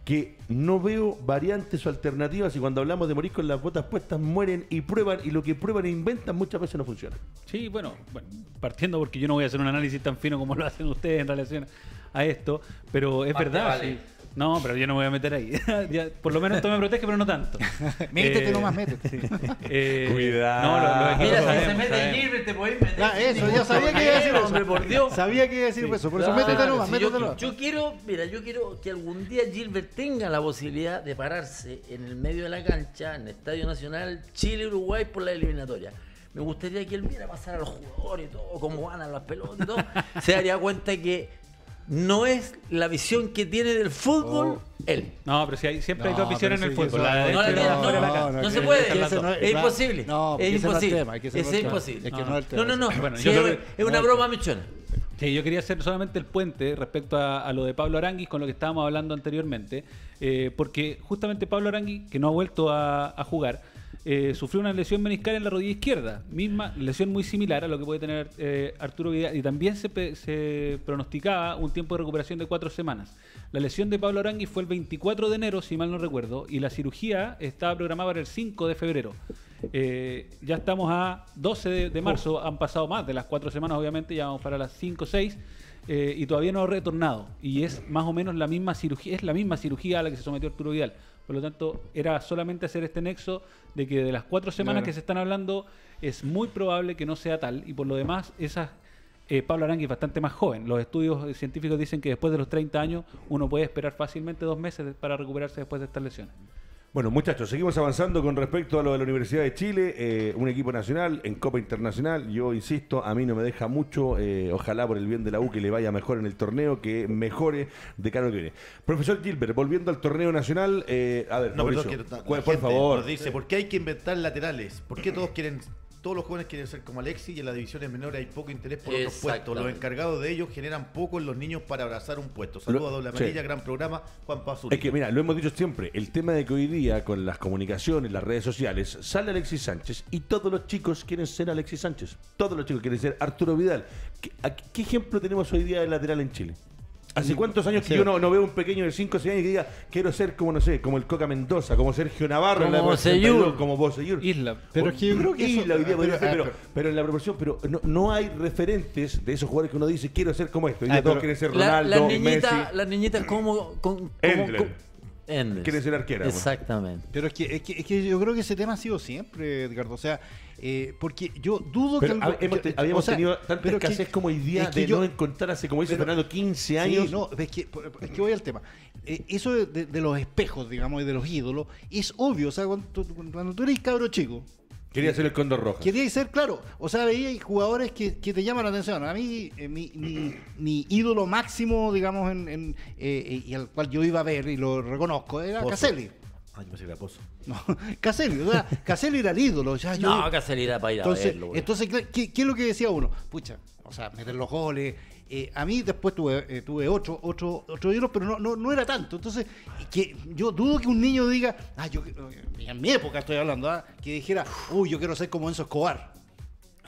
que no veo variantes o alternativas y cuando hablamos de morir con las botas puestas mueren y prueban y lo que prueban e inventan muchas veces no funciona. Sí, bueno, bueno, partiendo porque yo no voy a hacer un análisis tan fino como lo hacen ustedes en relación a esto, pero es verdad. vale. sí. No, pero yo no me voy a meter ahí. Ya, por lo menos esto me protege, pero no tanto. Métete Eh, nomás, métete. sí. Eh, Cuidado. No, lo- equipos Mira, si se mete. Gilbert, te podés meter. Ah, eso, ya sabía que iba a decir eso. Hombre, por Dios. Sabía que iba a decir eso, por eso Claro, métete nomás, si métete yo, nomás. yo quiero, mira, yo quiero que algún día Gilbert tenga la posibilidad de pararse en el medio de la cancha, en el Estadio Nacional, Chile-Uruguay por la eliminatoria. Me gustaría que él viera pasar a los jugadores y todo, cómo ganan las pelotas y todo. Se daría cuenta que no es la visión que tiene del fútbol él. No, pero si hay, siempre hay No, dos visiones en el sí, fútbol. eso- La de No, no, no, no se puede. Es no Es imposible. No, Es no imposible. el tema, Es no el tema. imposible. Es que No. no es el tema. No, no, no. Bueno, Sí, yo es, creo que- es una no, broma, Michona. Sí, yo quería hacer solamente el puente respecto a, a lo de Pablo Aranguis con lo que estábamos hablando anteriormente, eh, porque justamente Pablo Aranguis, que no ha vuelto a, a jugar, eh, sufrió una lesión meniscal en la rodilla izquierda, misma lesión muy similar a lo que puede tener eh, Arturo Vidal, y también se, pronosticaba un tiempo de recuperación de cuatro semanas. La lesión de Pablo Aranguis fue el 24 de enero, si mal no recuerdo, y la cirugía estaba programada para el 5 de febrero. Eh, ya estamos a 12 de, de marzo, han pasado más de las cuatro semanas, obviamente, ya vamos para las 5 o 6. eh, y todavía no ha retornado. Y es más o menos la misma cirugía, es la misma cirugía a la que se sometió Arturo Vidal. Por lo tanto, era solamente hacer este nexo de que de las cuatro semanas Claro. que se están hablando, es muy probable que no sea tal. Y por lo demás, esas eh, Pablo Arangui es bastante más joven. Los estudios científicos dicen que después de los 30 años uno puede esperar fácilmente dos meses para recuperarse después de estas lesiones. Bueno, muchachos, seguimos avanzando con respecto a lo de la Universidad de Chile, eh, un equipo nacional en Copa Internacional. Yo insisto, a mí no me deja mucho, eh, ojalá por el bien de la U que le vaya mejor en el torneo, que mejore de cara a lo que viene. Profesor Gilbert, volviendo al torneo nacional, eh, a ver, No, Mauricio, perdón, que la cu- por favor. nos dice, ¿por qué hay que inventar laterales? ¿Por qué todos quieren, todos los jóvenes quieren ser como Alexis y en las divisiones menores hay poco interés por otros puestos? Los encargados de ellos generan poco en los niños para abrazar un puesto. Saludos a Doble sí. Amarilla, gran programa, Juan Pazur. Es que, mira, lo hemos dicho siempre, el tema de que hoy día con las comunicaciones, las redes sociales, sale Alexis Sánchez y todos los chicos quieren ser Alexis Sánchez. Todos los chicos quieren ser Arturo Vidal. ¿Qué, a- qué ejemplo tenemos hoy día de lateral en Chile? ¿Hace cuántos años que yo no, no veo un pequeño de 5 o 6 años que diga quiero ser como, no sé, como el Coca Mendoza, como Sergio Navarro en la Como época del 62, Bosellur. como Bosellur? Isla. Pero es que yo creo que eso- Isla hoy día podría pero- ser, ah, pero, pero en la proporción, pero no, no hay referentes de esos jugadores que uno dice quiero ser como esto. Hoy Ah, todos pero quieren ser La- Ronaldo, las niñitas, Messi. las niñitas como, con- como- Endler. Quiere ser arquera, pues. Exactamente. Pero es que, es, que, es que yo creo que ese tema ha sido siempre, Edgardo. O sea, eh, porque yo dudo Pero que. hab- hemos habíamos o sea, tenido tanta pero que- escasez como hoy día es que de yo- no encontrar hace, como dice pero- Fernando, 15 años. Sí, no, es que, es que voy al tema. Eh, eso de, de- de los espejos, digamos, y de los ídolos, es obvio. O sea, cuando tú eres cabro chico, Quería ser el Condor Roja. Quería ser, claro, o sea, veía jugadores que, que te llaman la atención. A mí, eh, mi, mi- mi ídolo máximo, digamos, en, en, eh, y al cual yo iba a ver, y lo reconozco, era Pozo. Caselli. Ay, yo pensé que era Pozo. No, Caselli, o sea, Caselli era el ídolo. o sea, yo- No, le irá para ir a entonces, verlo. güey. entonces ¿qué, qué- qué es lo que decía uno? Pucha, o sea, meter los goles. Eh, a mí después tuve, eh, tuve ocho, ocho, ocho ídolos, pero no, no, no era tanto. Entonces, que yo dudo que un niño diga, ah, yo, en mi época estoy hablando, ah, que dijera, uy, yo quiero ser como Enzo Escobar.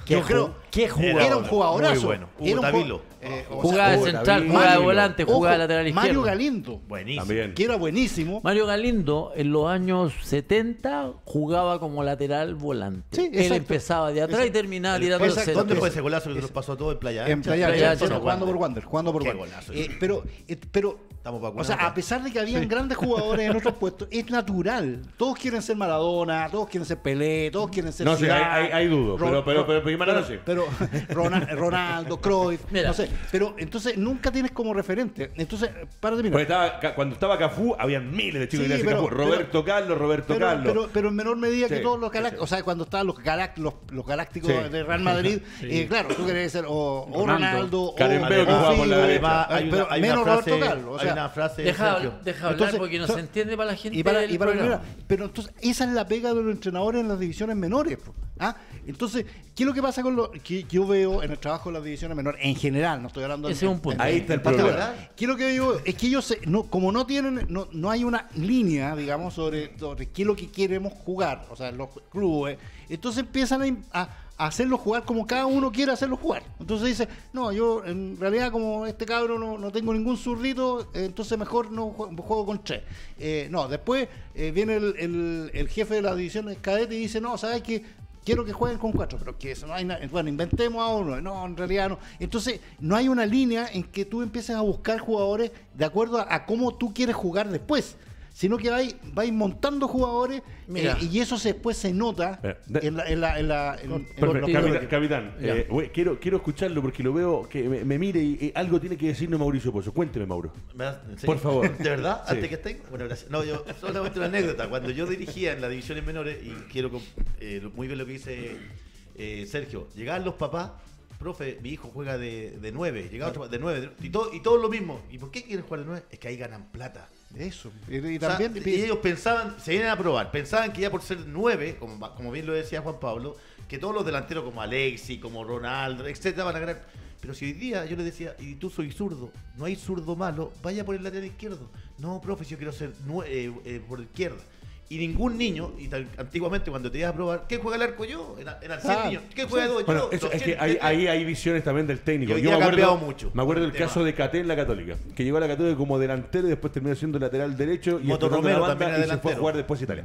¿Qué yo creo, jugador? Era un jugadorazo. Muy bueno. Hugo Era un eh, Jugaba de sea, central, jugaba de Mario, volante, jugaba de lateral Mario izquierdo. Galindo, Buenísimo. También. que era buenísimo. Mario Galindo en los años 70 jugaba como lateral volante. Sí, Él empezaba de atrás y terminaba tirando el centro. ¿Dónde fue ese golazo que se nos pasó todo en Playa En? Playa Playa Ancha, Ancha, jugando por Wander. Jugando por Wander. Eh, pero, eh, pero Estamos o sea, a pesar de que habían grandes jugadores en otros puestos, es natural. Todos quieren ser Maradona, todos quieren ser Pelé, todos quieren ser No sé, Zidane, hay- hay- hay dudo, pero- pero- pero- pero Rona- Ronaldo, Cruyff, Mira. no sé. Pero entonces nunca tienes como referente. Entonces, para Porque terminar. estaba, cuando estaba Cafú, habían miles de chicos Sí, que pero- Cafú. Roberto pero- Carlos, Roberto Pero, Carlos. pero, pero en menor medida que todos los galácticos, sí. o sea, cuando estaban los, galac- los, los galácticos Sí. de Real Madrid, eh, claro, tú querías ser o, o Ronaldo. Ronaldo, o una menos frase, Roberto Carlos. O hay sea, una frase Deja, deja hablar Entonces, porque no so- se entiende para la gente. Y para, pero entonces esa es la pega de los entrenadores en las divisiones menores. ¿Ah? Entonces, ¿qué es lo que pasa con lo que yo veo en el trabajo de las divisiones menores en general? No estoy hablando Ese es un punto. Ahí está el problema. ¿Qué es lo que digo? Es que ellos, se- no, como no tienen, no, no hay una línea, digamos, sobre, sobre qué es lo que queremos jugar, o sea, los clubes, entonces empiezan a, a- hacerlo jugar como cada uno quiere hacerlo jugar. Entonces dice, no, yo en realidad como este cabro no, no tengo ningún zurdito, eh, entonces mejor no jue- juego con tres. Eh, no, después eh, viene el, el- el jefe de la división cadete y dice, no, ¿sabes qué? Quiero que jueguen con cuatro, pero que eso no hay na- bueno, inventemos a uno, no, en realidad no. Entonces, no hay una línea en que tú empieces a buscar jugadores de acuerdo a, a cómo tú quieres jugar después, sino que vais, vais montando jugadores Mira. eh, y eso se, después se nota Eh, de- en la... En la, en la- en- en Perfecto, los- capitán, eh, quiero, quiero escucharlo porque lo veo que me, me mire y, y algo tiene que decirnos Mauricio Pozo. Cuénteme, Mauro. ¿Me das- en serio? Por favor. ¿De verdad? Sí. Antes que estén. Bueno, gracias. No, yo solamente una anécdota. Cuando yo dirigía en las divisiones menores, y quiero eh, muy bien lo que dice eh, Sergio, llegaban los papás, profe, mi hijo juega de, de 9, llegaba otro de 9, y, todo, y todos lo mismo. ¿Y por qué quieren jugar de 9? Es que ahí ganan plata. Eso. Y, y O sea, también... y ellos pensaban, se vienen a probar, pensaban que ya por ser 9, como, como bien lo decía Juan Pablo, que todos los delanteros como Alexi, como Ronaldo, etcétera, van a ganar. Pero si hoy día yo les decía, y tú soy zurdo, no hay zurdo malo, vaya por el lateral izquierdo. No, profe, yo quiero ser eh, eh, por izquierda. Y ningún niño, y antiguamente cuando te ibas a probar, ¿qué juega el arco yo? Eran, eran 100 Ah, niños. ¿Qué juega dos? Bueno, yo, eso, es 200, que ahí, etcétera. ahí hay visiones también del técnico. Yo me ha acuerdo, cambiado mucho me acuerdo el del caso de Caté en la Católica, que llegó a la Católica como delantero y después terminó siendo lateral derecho y Moto Romero la banda también y se fue a jugar después a Italia.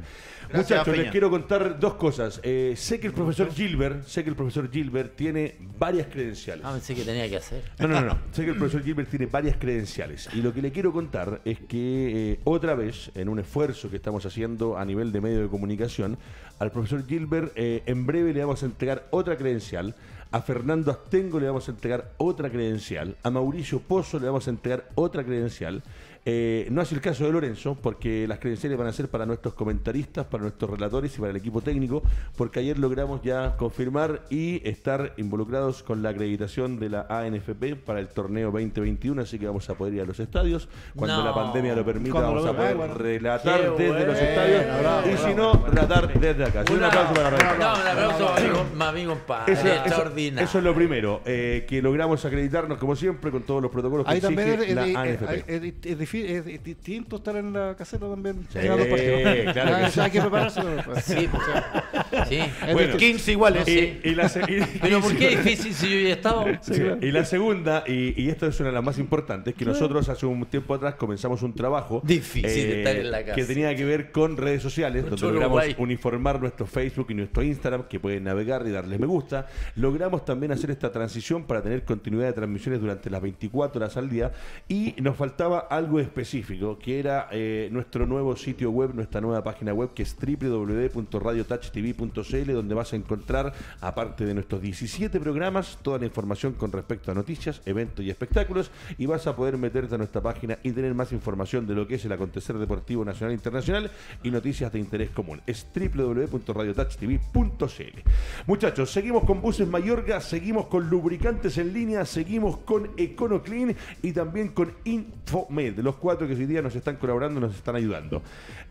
Gracias, Muchachos, les quiero contar dos cosas. Eh, sé que el profesor Gilbert, sé que el profesor Gilbert tiene varias credenciales. Ah, pensé que tenía que hacer. No, no, no, no. Sé que el profesor Gilbert tiene varias credenciales. Y lo que le quiero contar es que eh, otra vez, en un esfuerzo que estamos haciendo a nivel de medio de comunicación, al profesor Gilbert eh, en breve le vamos a entregar otra credencial. A Fernando Astengo le vamos a entregar otra credencial. A Mauricio Pozo le vamos a entregar otra credencial. Eh, no es el caso de Lorenzo, porque las credenciales van a ser para nuestros comentaristas, para nuestros relatores y para el equipo técnico, porque ayer logramos ya confirmar y estar involucrados con la acreditación de la ANFP para el torneo 2021, así que vamos a poder ir a los estadios. Cuando No. la pandemia lo permita, Cuando vamos lo a poder bueno. relatar Qué desde los estadios bravo, y si no, relatar desde acá. Que un aplauso para la. No, un aplauso para mi, para mi compadre. Eso, eso- eso es lo primero, eh, que logramos acreditarnos como siempre con todos los protocolos que Ahí también es, exige es- la es- ANFP. es- es- es es- es distinto estar en la caseta también. Sí, claro que sí. Hay que prepararse. Sí, pues. sí. Bueno, 15 iguales. Y, y la, y- Pero ¿por qué difícil si yo ya he estado? Sí, Y la segunda, y, y esto es una de las más importantes, que nosotros hace un tiempo atrás comenzamos un trabajo eh, Difícil estar en la casa. que tenía que ver con redes sociales, donde logramos Uruguay. uniformar nuestro Facebook y nuestro Instagram, que pueden navegar y darle me gusta. Logramos también hacer esta transición para tener continuidad de transmisiones durante las 24 horas al día y nos faltaba algo específico, que era eh, nuestro nuevo sitio web, nuestra nueva página web, que es www.radiotouchtv.cl, donde vas a encontrar, aparte de nuestros 17 programas, toda la información con respecto a noticias, eventos y espectáculos, y vas a poder meterte a nuestra página y tener más información de lo que es el acontecer deportivo nacional e internacional y noticias de interés común. Es www.radiotouchtv.cl. Muchachos, seguimos con Buses Mayorga, seguimos con lubricantes en línea, seguimos con EconoClean y también con Infomed, los cuatro que hoy día nos están colaborando, nos están ayudando.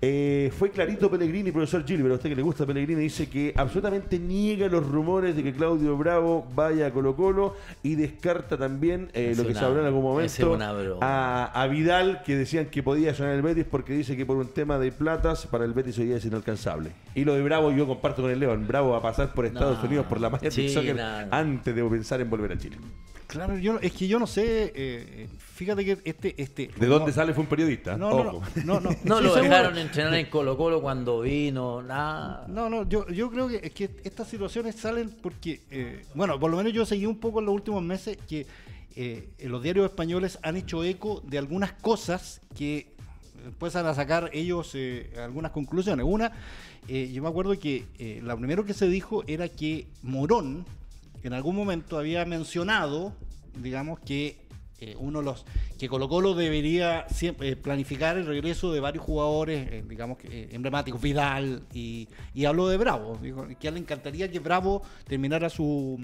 Eh, fue clarito Pellegrini, profesor Gilbert, a usted que le gusta Pellegrini, dice que absolutamente niega los rumores de que Claudio Bravo vaya a Colo Colo y descarta también eh, lo que se habló en algún momento a, a Vidal, que decían que podía sonar el Betis porque dice que por un tema de platas para el Betis hoy día es inalcanzable. Y lo de Bravo yo comparto con el León. Bravo va a pasar por Estados No, Unidos por la League sí, Soccer no. antes de pensar en volver a Chile. Claro, yo, es que yo no sé, eh, fíjate que este... este ¿De dónde sale? Fue un periodista. No, no, Ojo. no, no, no. No Sí, lo seguro. dejaron entrenar en Colo Colo cuando vino, nada. No, no, yo, yo creo que, es que estas situaciones salen porque, eh, bueno, por lo menos yo seguí un poco en los últimos meses que eh, los diarios españoles han hecho eco de algunas cosas que empiezan a sacar ellos eh, algunas conclusiones. Una, eh, yo me acuerdo que eh, lo primero que se dijo era que Morón en algún momento había mencionado, digamos, que eh, uno de los que Colo Colo debería siempre, eh, planificar el regreso de varios jugadores, eh, digamos, que, eh, emblemáticos, Vidal, y, y habló de Bravo, dijo que a él le encantaría que Bravo terminara su,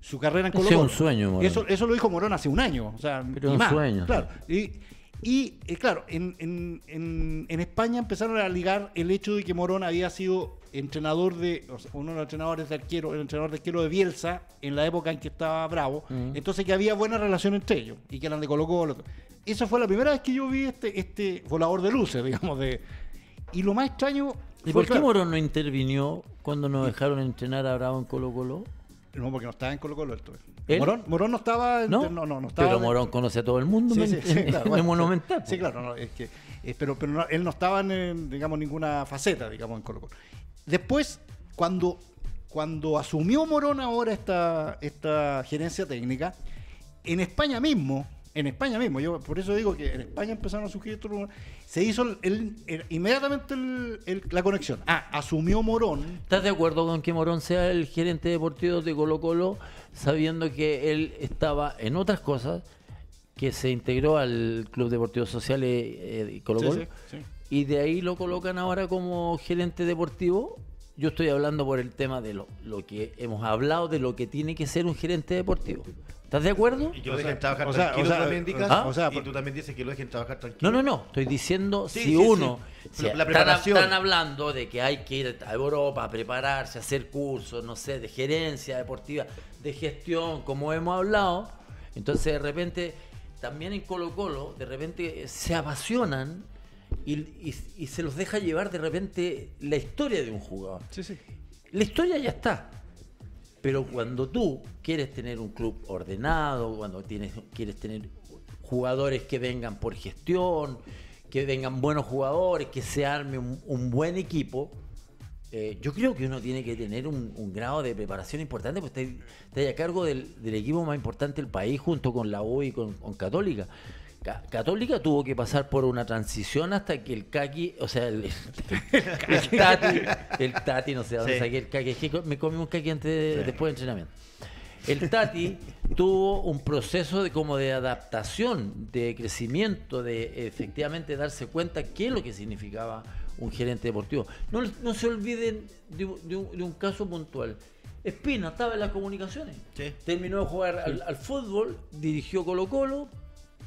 su carrera en Colo es Colo. un sueño, Morón. Eso, eso lo dijo Morón hace un año, o sea, Pero un más, sueño. Claro, y, y, eh, claro, en, en- en- en España empezaron a ligar el hecho de que Morón había sido entrenador de, o sea, uno de los entrenadores de arquero, el entrenador de arquero de Bielsa en la época en que estaba Bravo, Mm. entonces que había buena relación entre ellos y que eran de Colo Colo. Esa fue la primera vez que yo vi este, este volador de luces, digamos, de... Y lo más extraño... ¿Y por qué claro, Morón no intervinió cuando nos dejaron entrenar a Bravo en Colo Colo? No, porque no estaba en Colo Colo esto. ¿Él? Morón, Morón no estaba... en- ¿No? no, no, no estaba Pero Morón conoce a todo el mundo Sí, sí, claro, el Monumental. Sí, claro, no, es que, eh, pero, pero no- él no estaba en, eh, digamos, ninguna faceta, digamos, en Colo Colo. Después, cuando, cuando asumió Morón ahora esta, esta gerencia técnica, en España mismo, en España mismo, yo por eso digo que en España empezaron a surgir estos rumores, se hizo el- el- el- inmediatamente el- el- la conexión. Ah, asumió Morón. ¿Estás de acuerdo con que Morón sea el gerente deportivo de Colo Colo, sabiendo que él estaba en otras cosas, que se integró al Club Deportivo Social eh, de Colo Sí, Colo, sí, sí. y de ahí lo colocan ahora como gerente deportivo? Yo estoy hablando por el tema de lo, lo que hemos hablado de lo que tiene que ser un gerente deportivo. ¿Estás de acuerdo? Y que lo dejen sea, trabajar o sea, tranquilo o sea, también, indicas. ¿ah? o sea, y por- tú también dices que lo dejen trabajar tranquilo. No, no, no. Estoy diciendo Sí, si sí, uno. sí. si La están, están hablando de que hay que ir a Europa a prepararse, a hacer cursos, no sé, de gerencia deportiva, de gestión, como hemos hablado. Entonces, de repente, también en Colo-Colo, de repente eh, se apasionan y, y- y se los deja llevar de repente la historia de un jugador. Sí, sí. La historia ya está. Pero cuando tú quieres tener un club ordenado, cuando tienes, quieres tener jugadores que vengan por gestión, que vengan buenos jugadores, que se arme un, un buen equipo, eh, yo creo que uno tiene que tener un, un grado de preparación importante, porque está, está a cargo del, del equipo más importante del país, junto con la U y con, con Católica. Ca- Católica tuvo que pasar por una transición hasta que el Kaki, o sea, el, el Tati, el Tati, no sé dónde Sí. saqué el Kaki, es que co- me comí un Kaki antes de- después de entrenamiento. El Tati tuvo un proceso de como de adaptación, de crecimiento, de efectivamente darse cuenta qué es lo que significaba un gerente deportivo. No, no se olviden de, un- de un, de un caso puntual. Espina estaba en las comunicaciones. Sí. Terminó de jugar al, al fútbol, dirigió Colo Colo,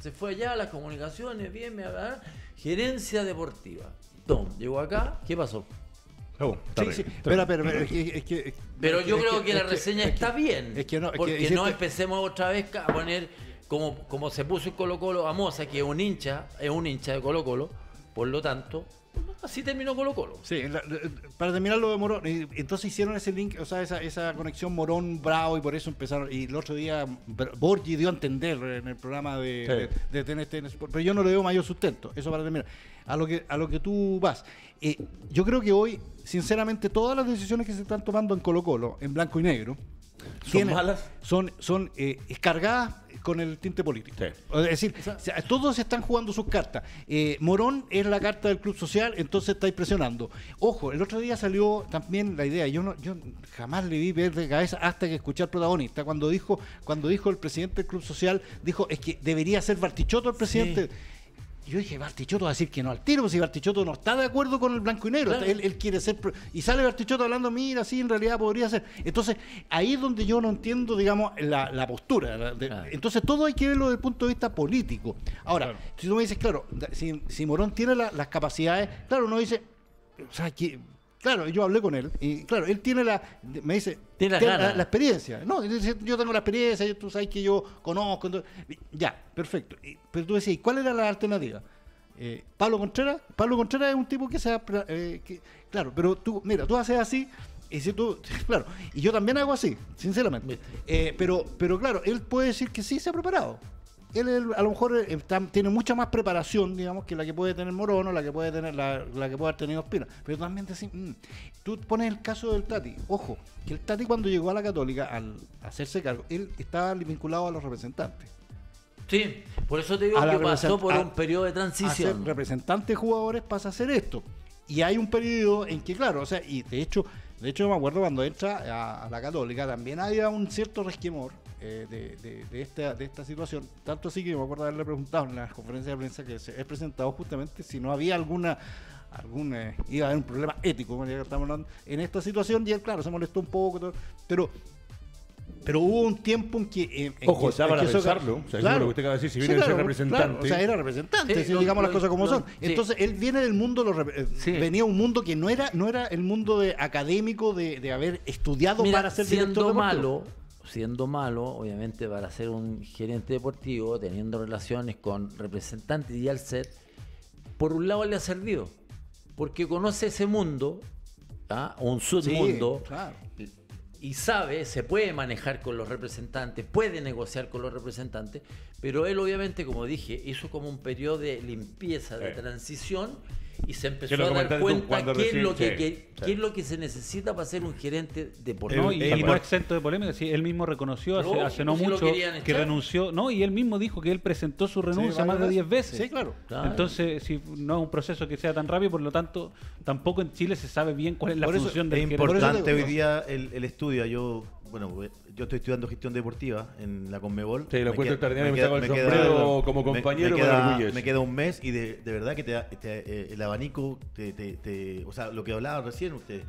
se fue allá a las comunicaciones, bien, me va a dar, gerencia deportiva. Tom, llegó acá, ¿qué pasó? Oh, Sí, sí. Espera, es que- es que- Pero es yo creo que, la es reseña es que- está bien. Es que no, es que porque no empecemos otra vez a poner como, como se puso el Colo Colo a Moza, que es un hincha, es un hincha de Colo Colo, por lo tanto, así terminó Colo Colo. Sí, la- la- para terminar lo de Morón, eh, entonces hicieron ese link, o sea, esa, esa conexión Morón-Bravo y por eso empezaron. Y el otro día Borgi dio a entender en el programa de, Sí. de, de TNT pero yo no le veo mayor sustento. Eso para terminar. A lo que, a lo que tú vas. Eh, yo creo que hoy, sinceramente, todas las decisiones que se están tomando en Colo Colo, en blanco y negro, ¿Son malas? Son, son eh, cargadas con el tinte político. Sí. Es decir, todos están jugando sus cartas. Eh, Morón es la carta del Club Social, entonces estáis presionando. Ojo, el otro día salió también la idea, yo no, yo jamás le vi ver de cabeza hasta que escuché al protagonista, cuando dijo, cuando dijo el presidente del Club Social, dijo, es que debería ser Bartichotto el presidente. Yo dije, Bartichotto va a decir que no al tiro, si Bartichotto no está de acuerdo con el blanco y negro, Claro. él, él quiere ser... pro- Y sale Bartichotto hablando, mira, sí, en realidad podría ser. Entonces, ahí es donde yo no entiendo, digamos, la, la postura. la- de- Claro. Entonces, todo hay que verlo desde el punto de vista político. Ahora, si tú me dices, claro, si, si Morón tiene la- las capacidades, claro, uno dice, o sea, que... Claro, yo hablé con él y claro, él tiene la, me dice, Tiene las "Ten- la, ganas". la experiencia. No, dice, yo tengo la experiencia, tú sabes que yo conozco. entonces- ya, perfecto. Pero tú decís, ¿cuál era la alternativa? Eh, Pablo Contreras, Pablo Contreras es un tipo que se eh, que- claro, pero tú, mira, tú haces así y si tú, claro, y yo también hago así, sinceramente. Eh, pero, pero claro, él puede decir que sí se ha preparado. Él, él, a lo mejor eh, está- tiene mucha más preparación, digamos, que la que puede tener Morono, la que puede tener la, la que puede haber tenido Espina. Pero también decís, mm, tú pones el caso del Tati. Ojo, que el Tati cuando llegó a la Católica, al hacerse cargo, él estaba vinculado a los representantes. Sí, por eso te digo A que pasó por a- un periodo de a ser transición. representante de jugadores pasa a hacer esto. Y hay un periodo en que, claro, o sea, y de hecho, de hecho yo me acuerdo cuando entra a, a la Católica, también había un cierto resquemor eh, de, de- de esta, de esta situación. Tanto así que me acuerdo haberle preguntado en la conferencia de prensa que se he presentado justamente si no había alguna algún eh, iba a haber un problema ético como ya que estamos hablando, en esta situación y él claro se molestó un poco pero pero hubo un tiempo en que eh, en Ojo, que- está en para que eso- pensarlo. O sea, es lo que usted acaba de decir, si viene de ser representante. claro, o sea, era representante, Sí, si lo- digamos las lo- cosas como lo- son. sí. Entonces, él viene del mundo, lo eh, Sí. venía un mundo que no era no era el mundo de académico de, de haber estudiado Mira, para ser director siendo malo, siendo malo, obviamente para ser un gerente deportivo, teniendo relaciones con representantes y al ser, por un lado le ha servido, porque conoce ese mundo, ¿ah? un submundo, Sí, claro. y sabe, se puede manejar con los representantes, puede negociar con los representantes, pero él obviamente, como dije, hizo como un periodo de limpieza, de transición y se empezó a dar tú cuenta qué es, lo que, sí, que- sí. qué es lo que se necesita para ser un gerente deportivo. No, y, y no exento de polémica, sí, él mismo reconoció hace, no si mucho que renunció, no, y él mismo dijo que él presentó su renuncia más de 10 veces. Sí, claro. Claro. Entonces, si no es un proceso que sea tan rápido, por lo tanto, tampoco en Chile se sabe bien cuál es la Por eso función Es del eso importante hoy día el, el estudio. Yo, bueno, yo estoy estudiando gestión deportiva en la Conmebol. Sí, lo Me encuentro queda- extraordinario, me queda- el queda- sombrero como me- compañero, me me queda, me queda un mes y de, de verdad que te, te- eh, el abanico, te, te- te- o sea, lo que hablaba recién usted.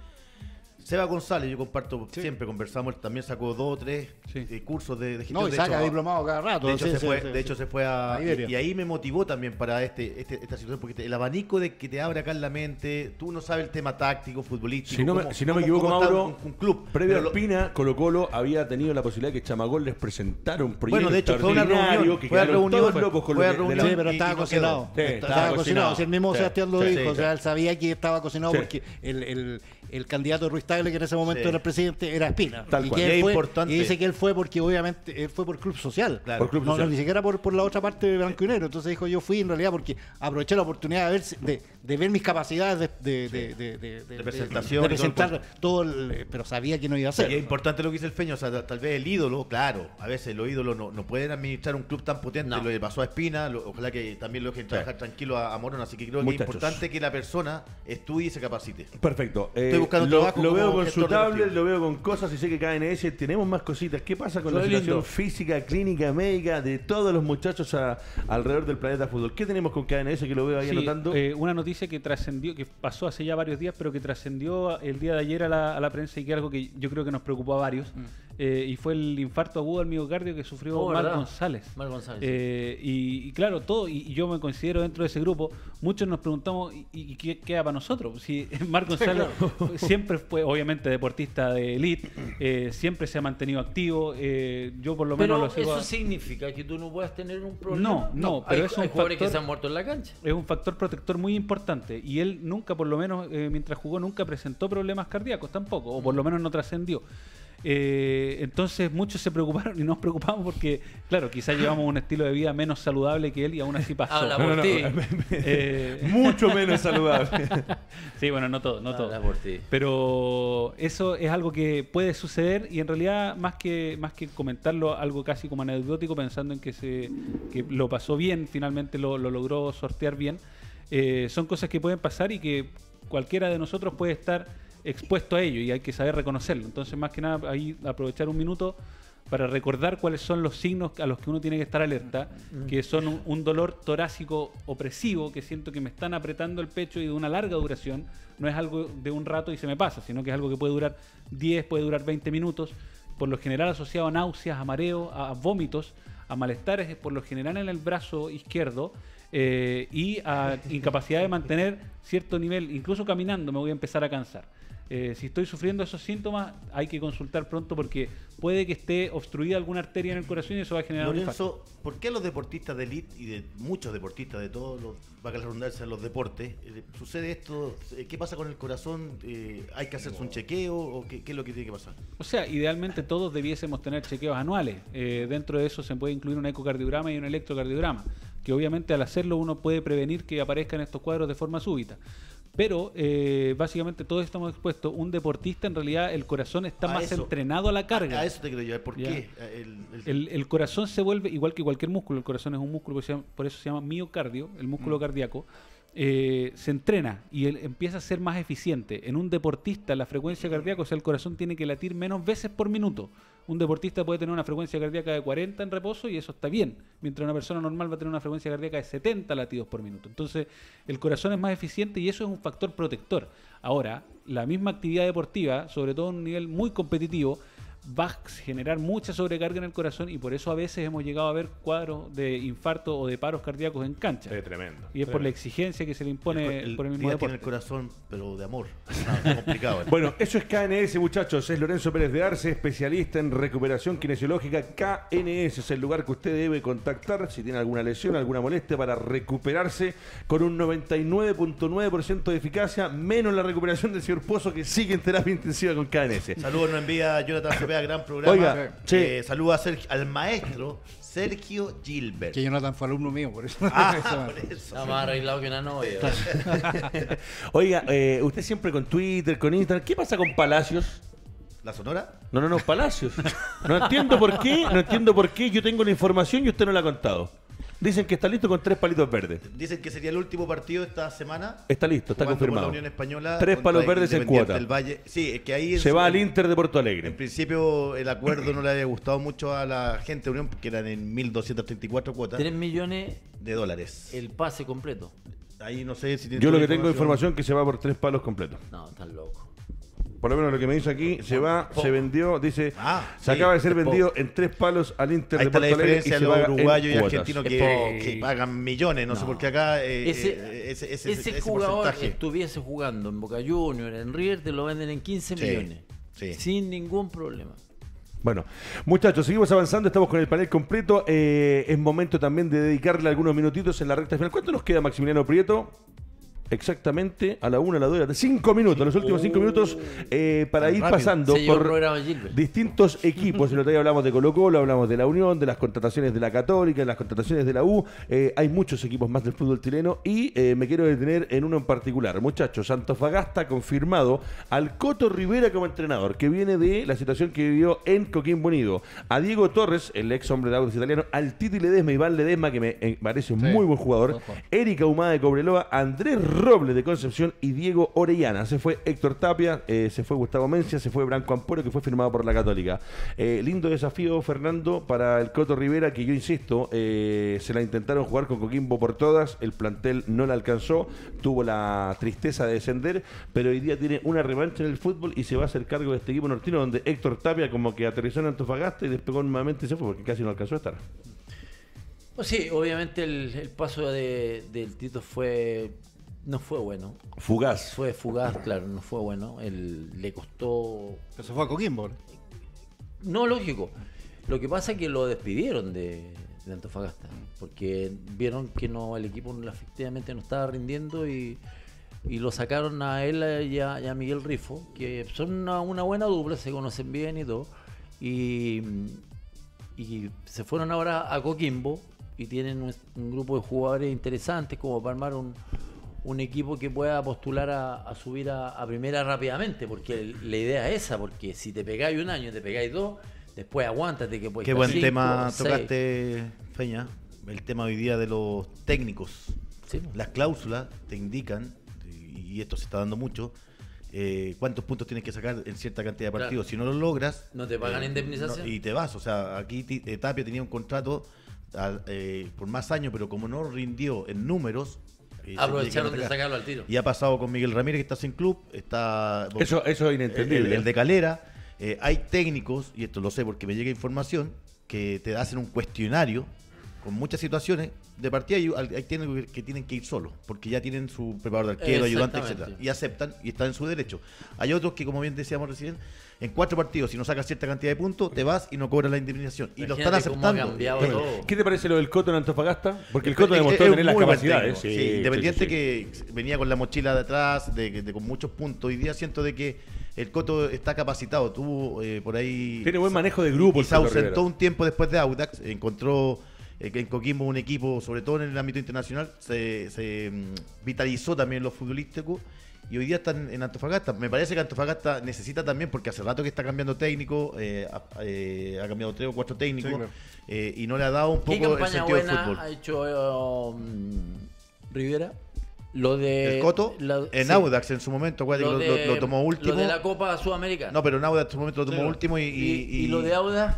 Seba González, yo comparto siempre, conversamos, él también sacó dos o tres Sí. eh, cursos de, de gestión No, y de saca hecho, diplomado cada rato. de hecho, sí, se sí, fue, sí, de sí. hecho se fue a... Y, y ahí me motivó también para este, este- esta situación, porque te- el abanico de que te abre acá en la mente, tú no sabes el tema táctico, futbolístico. Si no me, si no me equivoco, Mauro, un, un club. previo Pero a Espina, Colo Colo había tenido la posibilidad que Chamagol les presentara un proyecto Bueno, de hecho, fue una reunión, que fue a reunión, todos fue- locos con fue a que- de reunión. Sí, pero estaba cocinado. estaba, cocinado. el mismo Sebastián lo dijo. o sea, él sabía que estaba cocinado porque el, el, candidato Ruiz Tagle, que en ese momento Sí. era el presidente, era Espina. Tal y, cual. que Y él fue- importante. y dice que él fue porque obviamente él fue por Club Social. Claro. Por Club no, Social. no, ni siquiera por, por la otra parte de Blanco y Negro. Entonces dijo, yo fui en realidad porque aproveché la oportunidad de ver, si- de, de ver mis capacidades de, de, de, de, de- de- presentación de y todo el presentar todo el, pero sabía que no iba a ser. Y es importante lo que dice el Feño, o sea, ta- tal vez el ídolo, claro, a veces los ídolos no, no pueden administrar un club tan potente, No. lo que pasó a Espina, lo- ojalá que también lo dejen trabajar tranquilo a, a Morón, así que creo que Muchachos. es importante que la persona estudie y se capacite. Perfecto. Eh, Estoy buscando lo, trabajo lo veo con su tablet, lo veo con cosas y sé que KNS tenemos más cositas. ¿Qué pasa con la situación lindo. física, clínica, médica de todos los muchachos a- alrededor del planeta fútbol? ¿Qué tenemos con KNS que lo veo ahí Sí, anotando? eh, una noticia que trascendió, que pasó hace ya varios días, pero que trascendió el día de ayer a la, a la prensa y que algo que yo creo que nos preocupó a varios, eh, y fue el infarto agudo al miocardio que sufrió Oh, Mar. González. Mar González, Eh, y, y claro, todo, y, y yo me considero dentro de ese grupo, muchos nos preguntamos, ¿y, y qué queda para nosotros? Si Mar González siempre fue, obviamente, deportista de elite, eh, siempre se ha mantenido activo, eh, yo por lo menos Pero lo sigo eso a- significa que tú no puedas tener un problema. No, no, pero hay, es un hay jugadores que factor- se han muerto en la cancha. es un factor protector muy importante y él nunca, por lo menos eh, mientras jugó, nunca presentó problemas cardíacos tampoco, o por lo menos no trascendió. Eh, entonces muchos se preocuparon y nos preocupamos porque, claro, quizás llevamos un estilo de vida menos saludable que él y aún así pasó. Habla No, por no, ti. no. Eh, Mucho menos saludable. sí, bueno, no todo, no todo. Habla por ti. Pero eso es algo que puede suceder y en realidad más que más que comentarlo algo casi como anecdótico pensando en que se que lo pasó bien, finalmente lo, lo logró sortear bien, eh, son cosas que pueden pasar y que cualquiera de nosotros puede estar expuesto a ello y hay que saber reconocerlo. Entonces más que nada ahí aprovechar un minuto para recordar cuáles son los signos a los que uno tiene que estar alerta, que son un, dolor torácico opresivo, que siento que me están apretando el pecho y de una larga duración, no es algo de un rato y se me pasa, sino que es algo que puede durar 10, puede durar 20 minutos, por lo general asociado a náuseas, a mareo, a vómitos, a malestares, por lo general en el brazo izquierdo, eh, y a incapacidad de mantener cierto nivel, incluso caminando me voy a empezar a cansar. Eh, si estoy sufriendo esos síntomas, hay que consultar pronto porque puede que esté obstruida alguna arteria en el corazón y eso va a generar un. Lorenzo, ¿por qué a los deportistas de elite y de muchos deportistas de todos los, valga la redundancia, los deportes, eh, sucede esto? Eh, ¿Qué pasa con el corazón? Eh, ¿Hay que hacerse un chequeo o qué, qué es lo que tiene que pasar? O sea, idealmente todos debiésemos tener chequeos anuales. Dentro de eso se puede incluir un ecocardiograma y un electrocardiograma, que obviamente al hacerlo uno puede prevenir que aparezcan estos cuadros de forma súbita. Pero eh, básicamente todos estamos expuestos. Un deportista en realidad el corazón está A más eso. entrenado a la carga. A eso te quiero llevar. ¿Por qué? El, el- El, el corazón se vuelve igual que cualquier músculo. El corazón es un músculo, por eso, por eso se llama miocardio, el músculo cardíaco. Eh, se entrena y él empieza a ser más eficiente. En un deportista, la frecuencia cardíaca, o sea, el corazón tiene que latir menos veces por minuto. Un deportista puede tener una frecuencia cardíaca de 40 en reposo y eso está bien, mientras una persona normal va a tener una frecuencia cardíaca de 70 latidos por minuto. Entonces, el corazón es más eficiente y eso es un factor protector. Ahora, la misma actividad deportiva, sobre todo en un nivel muy competitivo, va a generar mucha sobrecarga en el corazón y por eso a veces hemos llegado a ver cuadros de infarto o de paros cardíacos en cancha. Es tremendo. Y es por la exigencia que se le impone el- por el mismo Díaz tiene el deporte. corazón, pero de amor. No, está complicado. ¿eh? Bueno, eso es KNS, muchachos. Es Lorenzo Pérez de Arce, especialista en recuperación kinesiológica. KNS es el lugar que usted debe contactar si tiene alguna lesión, alguna molestia para recuperarse con un 99.9% de eficacia, menos la recuperación del señor Pozo que sigue en terapia intensiva con KNS. Saludos, nos envía Jonathan Gran programa. Oiga, sí. Eh, a Sergio- al maestro Sergio Gilbert. Que Jonathan fue alumno mío, por eso. Ah, por eso. Está más arreglado que una novia. Oiga, eh, usted siempre con Twitter, con Instagram. ¿Qué pasa con Palacios? ¿La Sonora? No, no, no, Palacios. No entiendo por qué, no entiendo por qué yo tengo la información y usted no la ha contado. Dicen que está listo con tres palitos verdes. Dicen que sería el último partido de esta semana. Está listo, está confirmado. la Unión Española. Tres palos verdes en cuota. del Valle. Sí, es que ahí en Se su- va al en- Inter de Porto En Alegre. principio el acuerdo no le había gustado mucho a la gente de Unión, que eran en 1.234 cuotas 3 millones de dólares. el pase completo. Ahí no sé si tiene Yo lo que tengo información que se va por tres palos completos. No, están loco. Por lo menos lo que me dice aquí, se va, se vendió, dice, Ah, se sí, acaba de ser vendido poco. en tres palos al Inter Ahí de está la Porto Alegre y diferencia de se los uruguayos y argentinos que, que pagan millones. No, sé por qué acá eh, Ese, eh, ese, ese, ese ese jugador porcentaje. estuviese jugando en Boca Juniors, en River, te lo venden en 15 Sí, millones. sí. Sin ningún problema. Bueno, muchachos, seguimos avanzando, estamos con el panel completo. eh, es momento también de dedicarle algunos minutitos en la recta final. ¿Cuánto nos queda, Maximiliano Prieto? Exactamente a la una, a la dos, a la cinco minutos, los últimos cinco minutos eh, para Tan ir rápido. pasando Se por distintos equipos. El otro día hablamos de Colo Colo, hablamos de la Unión, de las contrataciones de la Católica, de las contrataciones de la U. Eh, hay muchos equipos más del fútbol chileno y eh, me quiero detener en uno en particular. Muchachos, Antofagasta ha confirmado al Coto Rivera como entrenador, que viene de la situación que vivió en Coquimbo Unido. A Diego Torres, el ex hombre de autos italiano, al Titi Ledesma, Iván Ledesma, que me eh, parece un muy buen jugador. buen jugador. Erika Humada de Cobreloa, Andrés Robles de Concepción y Diego Orellana. Se fue Héctor Tapia, eh, se fue Gustavo Mencia, se fue Branco Amporo, que fue firmado por la Católica. Eh, lindo desafío, Fernando, para el Coto Rivera, que yo insisto, eh, se la intentaron jugar con Coquimbo por todas, el plantel no la alcanzó, tuvo la tristeza de descender, pero hoy día tiene una revancha en el fútbol y se va a hacer cargo de este equipo nortino, donde Héctor Tapia como que aterrizó en Antofagasta y despegó nuevamente y se fue, porque casi no alcanzó a estar. Pues sí, obviamente el, paso de- del Tito fue no fue bueno. Fugaz. Fue fugaz, claro, no fue bueno. Él, le costó... Pero se fue a Coquimbo. ¿no? No, lógico. Lo que pasa es que lo despidieron de, de Antofagasta, porque vieron que no el equipo no- efectivamente no estaba rindiendo y y lo sacaron a él y a, y a Miguel Rifo, que son una, una buena dupla, se conocen bien y todo. Y, y se fueron ahora a Coquimbo y tienen un, un grupo de jugadores interesantes como para armar un, un equipo que pueda postular a, a subir a, a primera rápidamente, porque el- la idea es esa, porque si te pegáis un año, te pegáis dos, después aguántate que puedes Qué buen cinco, tema seis. tocaste, Feña. El tema hoy día de los técnicos. Sí. Las cláusulas te indican, y esto se está dando mucho, eh, cuántos puntos tienes que sacar en cierta cantidad de Claro. partidos. Si no lo logras... ¿No te pagan eh, indemnización? no, y te vas. O sea, aquí eh, Tapia tenía un contrato eh, por más años, pero como no rindió en números... Aprovecharon de sacarlo al tiro. Y ha pasado con Miguel Ramírez, que está sin club. Está Eso, eso es el, inentendible. el- el de Calera, eh, hay técnicos, y esto lo sé porque me llega información, que te hacen un cuestionario con muchas situaciones. De partida hay, hay técnicos que, tienen que ir solos, porque ya tienen su preparador de arquero, ayudante, etcétera Y aceptan y están en su derecho. Hay otros que, como bien decíamos recién, en cuatro partidos, si no sacas cierta cantidad de puntos, te vas y no cobras la indemnización. Y lo están Imagínate cómo ha aceptando. ¿Qué te parece lo del Coto en Antofagasta? Porque el Coto es- demostró es tener las capacidades. Sí, sí, independiente sí, sí. que venía con la mochila de atrás, de, de- con muchos puntos. Hoy día siento de que el Coto está capacitado. Tuvo eh, por ahí. Tiene buen manejo de grupo. Y el se ausentó Rivera. un tiempo después de Audax. Encontró en Coquimbo un equipo, sobre todo en el ámbito internacional, se, se, mm, vitalizó también lo futbolístico. Y hoy día están en Antofagasta. Me parece que Antofagasta necesita también, porque hace rato que está cambiando técnico, eh, ha, eh, ha cambiado tres o cuatro técnicos, Sí, claro. eh, y no le ha dado un ¿Qué poco el sentido del buena fútbol. ha hecho um, Rivera? Lo de. El Coto, la- en sí. Audax en su momento, lo, de- lo- lo tomó último. Lo de la Copa Sudamericana. No, pero en Audax en su momento lo tomó Sí, último y, y, y- y lo de Audax.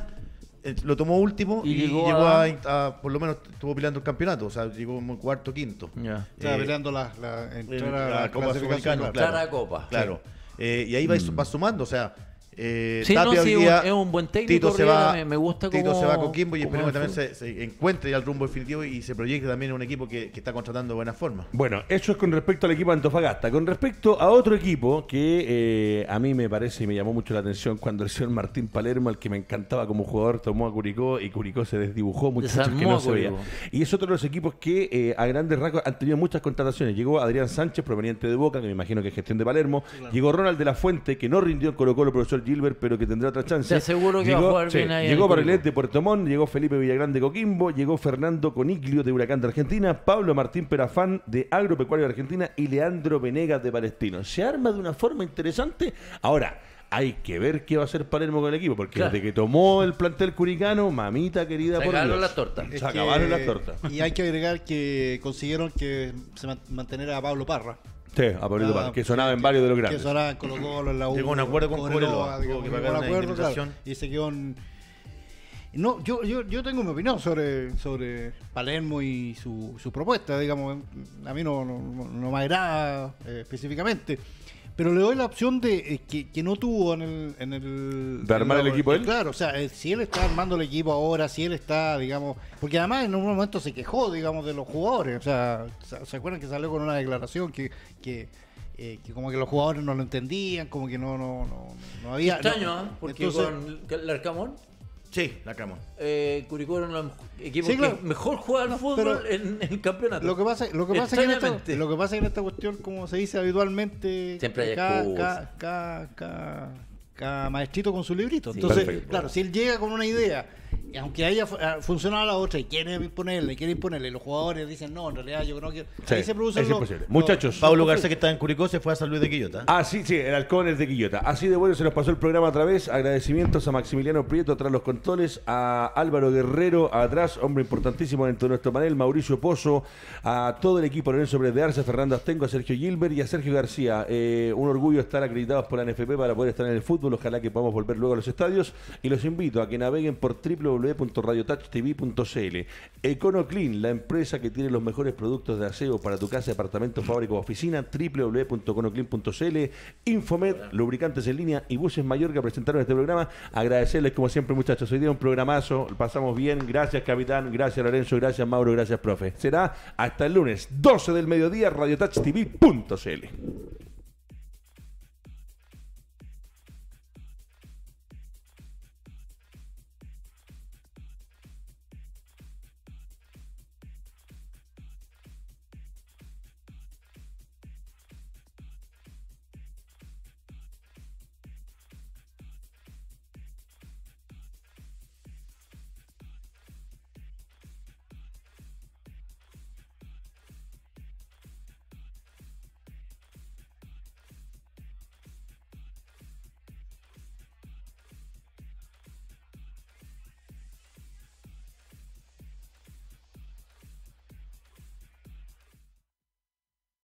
Eh, lo tomó último Y y, llegó llegó, a- a, a- por lo menos estuvo peleando el campeonato, o sea, llegó como cuarto quinto. Ya. Estaba Eh, peleando la, la, entrar en a la la Copa Sudamericana, claro. Clara Copa. Claro. Eh, y ahí va, va sumando, o sea, eh, Sí, no, Tapia sí, hoy día, es un buen técnico, Tito se va, me- me gusta Tito cómo- se va a Coquimbo y esperemos que también se, se encuentre ya el rumbo definitivo y se proyecte también en un equipo que, que está contratando de buena forma. Bueno, eso es con respecto al equipo de Antofagasta. Con respecto a otro equipo que eh, a mí me parece y me llamó mucho la atención cuando el señor Martín Palermo, al que me encantaba como jugador, tomó a Curicó y Curicó se desdibujó, muchachos que no se veía. Y es otro de los equipos que eh, a grandes rasgos han tenido muchas contrataciones. Llegó Adrián Sánchez, proveniente de Boca, que me imagino que es gestión de Palermo. Llegó Ronald de la Fuente, que no rindió en Colo Colo, profesor Gilbert, pero que tendrá otra chance. Te aseguro que va a llegó, jugar bien ahí Llegó el Barrelet de Puerto Montt, llegó Felipe Villagrán de Coquimbo, llegó Fernando Coniglio de Huracán de Argentina, Pablo Martín Perafán de Agropecuario de Argentina y Leandro Venegas de Palestino. Se arma de una forma interesante. Ahora, hay que ver qué va a hacer Palermo con el equipo, porque Claro. desde que tomó el plantel curicano, mamita querida Se por acabaron Dios. las tortas. Se Es acabaron que- las tortas. Y hay que agregar que consiguieron que se man- mantener a Pablo Parra. Sí, a Pablito Parra, que sonaba en varios de los Que grandes. sonaba en Colo Colo, en la U. Llegó a un acuerdo con Cobreloa, que llegó un acuerdo, claro, y se quedó en... No, yo, yo, yo tengo mi opinión sobre, sobre Palermo y su, su propuesta, digamos, a mí no, no, no me agrada eh, específicamente, pero le doy la opción de eh, que, que no tuvo en el... En el ¿De armar en el equipo él? Claro, o sea, eh, si él está armando el equipo ahora, si él está, digamos, porque además en un momento se quejó, digamos, de los jugadores, o sea, ¿se, acuerdan que salió con una declaración que... que eh, que como que los jugadores no lo entendían, como que no no no, no había Extraño, no. ¿ah? Porque Entonces, con el Arcamón, Sí, la Camón. eh, Curicó era uno de los equipos Sí, claro. que mejor juega al fútbol Pero en, el campeonato. Lo que pasa, lo que pasa es que en esta, lo que pasa es que en esta cuestión, como se dice habitualmente, Siempre hay cada, cada, cada, cada- cada maestrito con su librito. Sí. Entonces, Perfecto. claro, si él llega con una idea, aunque haya fu- funcionado la otra y quiere imponerle, quiere imponerle, los jugadores dicen, no, en realidad yo creo que Sí, ahí se produce es lo- imposible. lo- Muchachos, Pablo García, que está en Curicó, se fue a San Luis de Quillota. Ah, sí, sí, el halcón es de Quillota. Así de bueno se nos pasó el programa otra vez. Agradecimientos a Maximiliano Prieto atrás los controles, a Álvaro Guerrero atrás, hombre importantísimo dentro de nuestro panel, Mauricio Pozo, a todo el equipo Lorenzo Pérez de Arce, a Fernando Astengo, a Sergio Gilbert y a Sergio García. Eh, un orgullo estar acreditados por la NFP para poder estar en el fútbol. Ojalá que podamos volver luego a los estadios. Y los invito a que naveguen por www.radiotouchtv.cl. EconoClean, la empresa que tiene los mejores productos de aseo para tu casa, departamento, fábrica o oficina, www.econoclean.cl. Infomed, lubricantes en línea y buses mayor que presentaron este programa. Agradecerles como siempre muchachos, hoy día un programazo, lo pasamos bien. Gracias capitán, gracias Lorenzo, gracias Mauro, gracias profe. Será hasta el lunes 12 del mediodía, radiotouchtv.cl.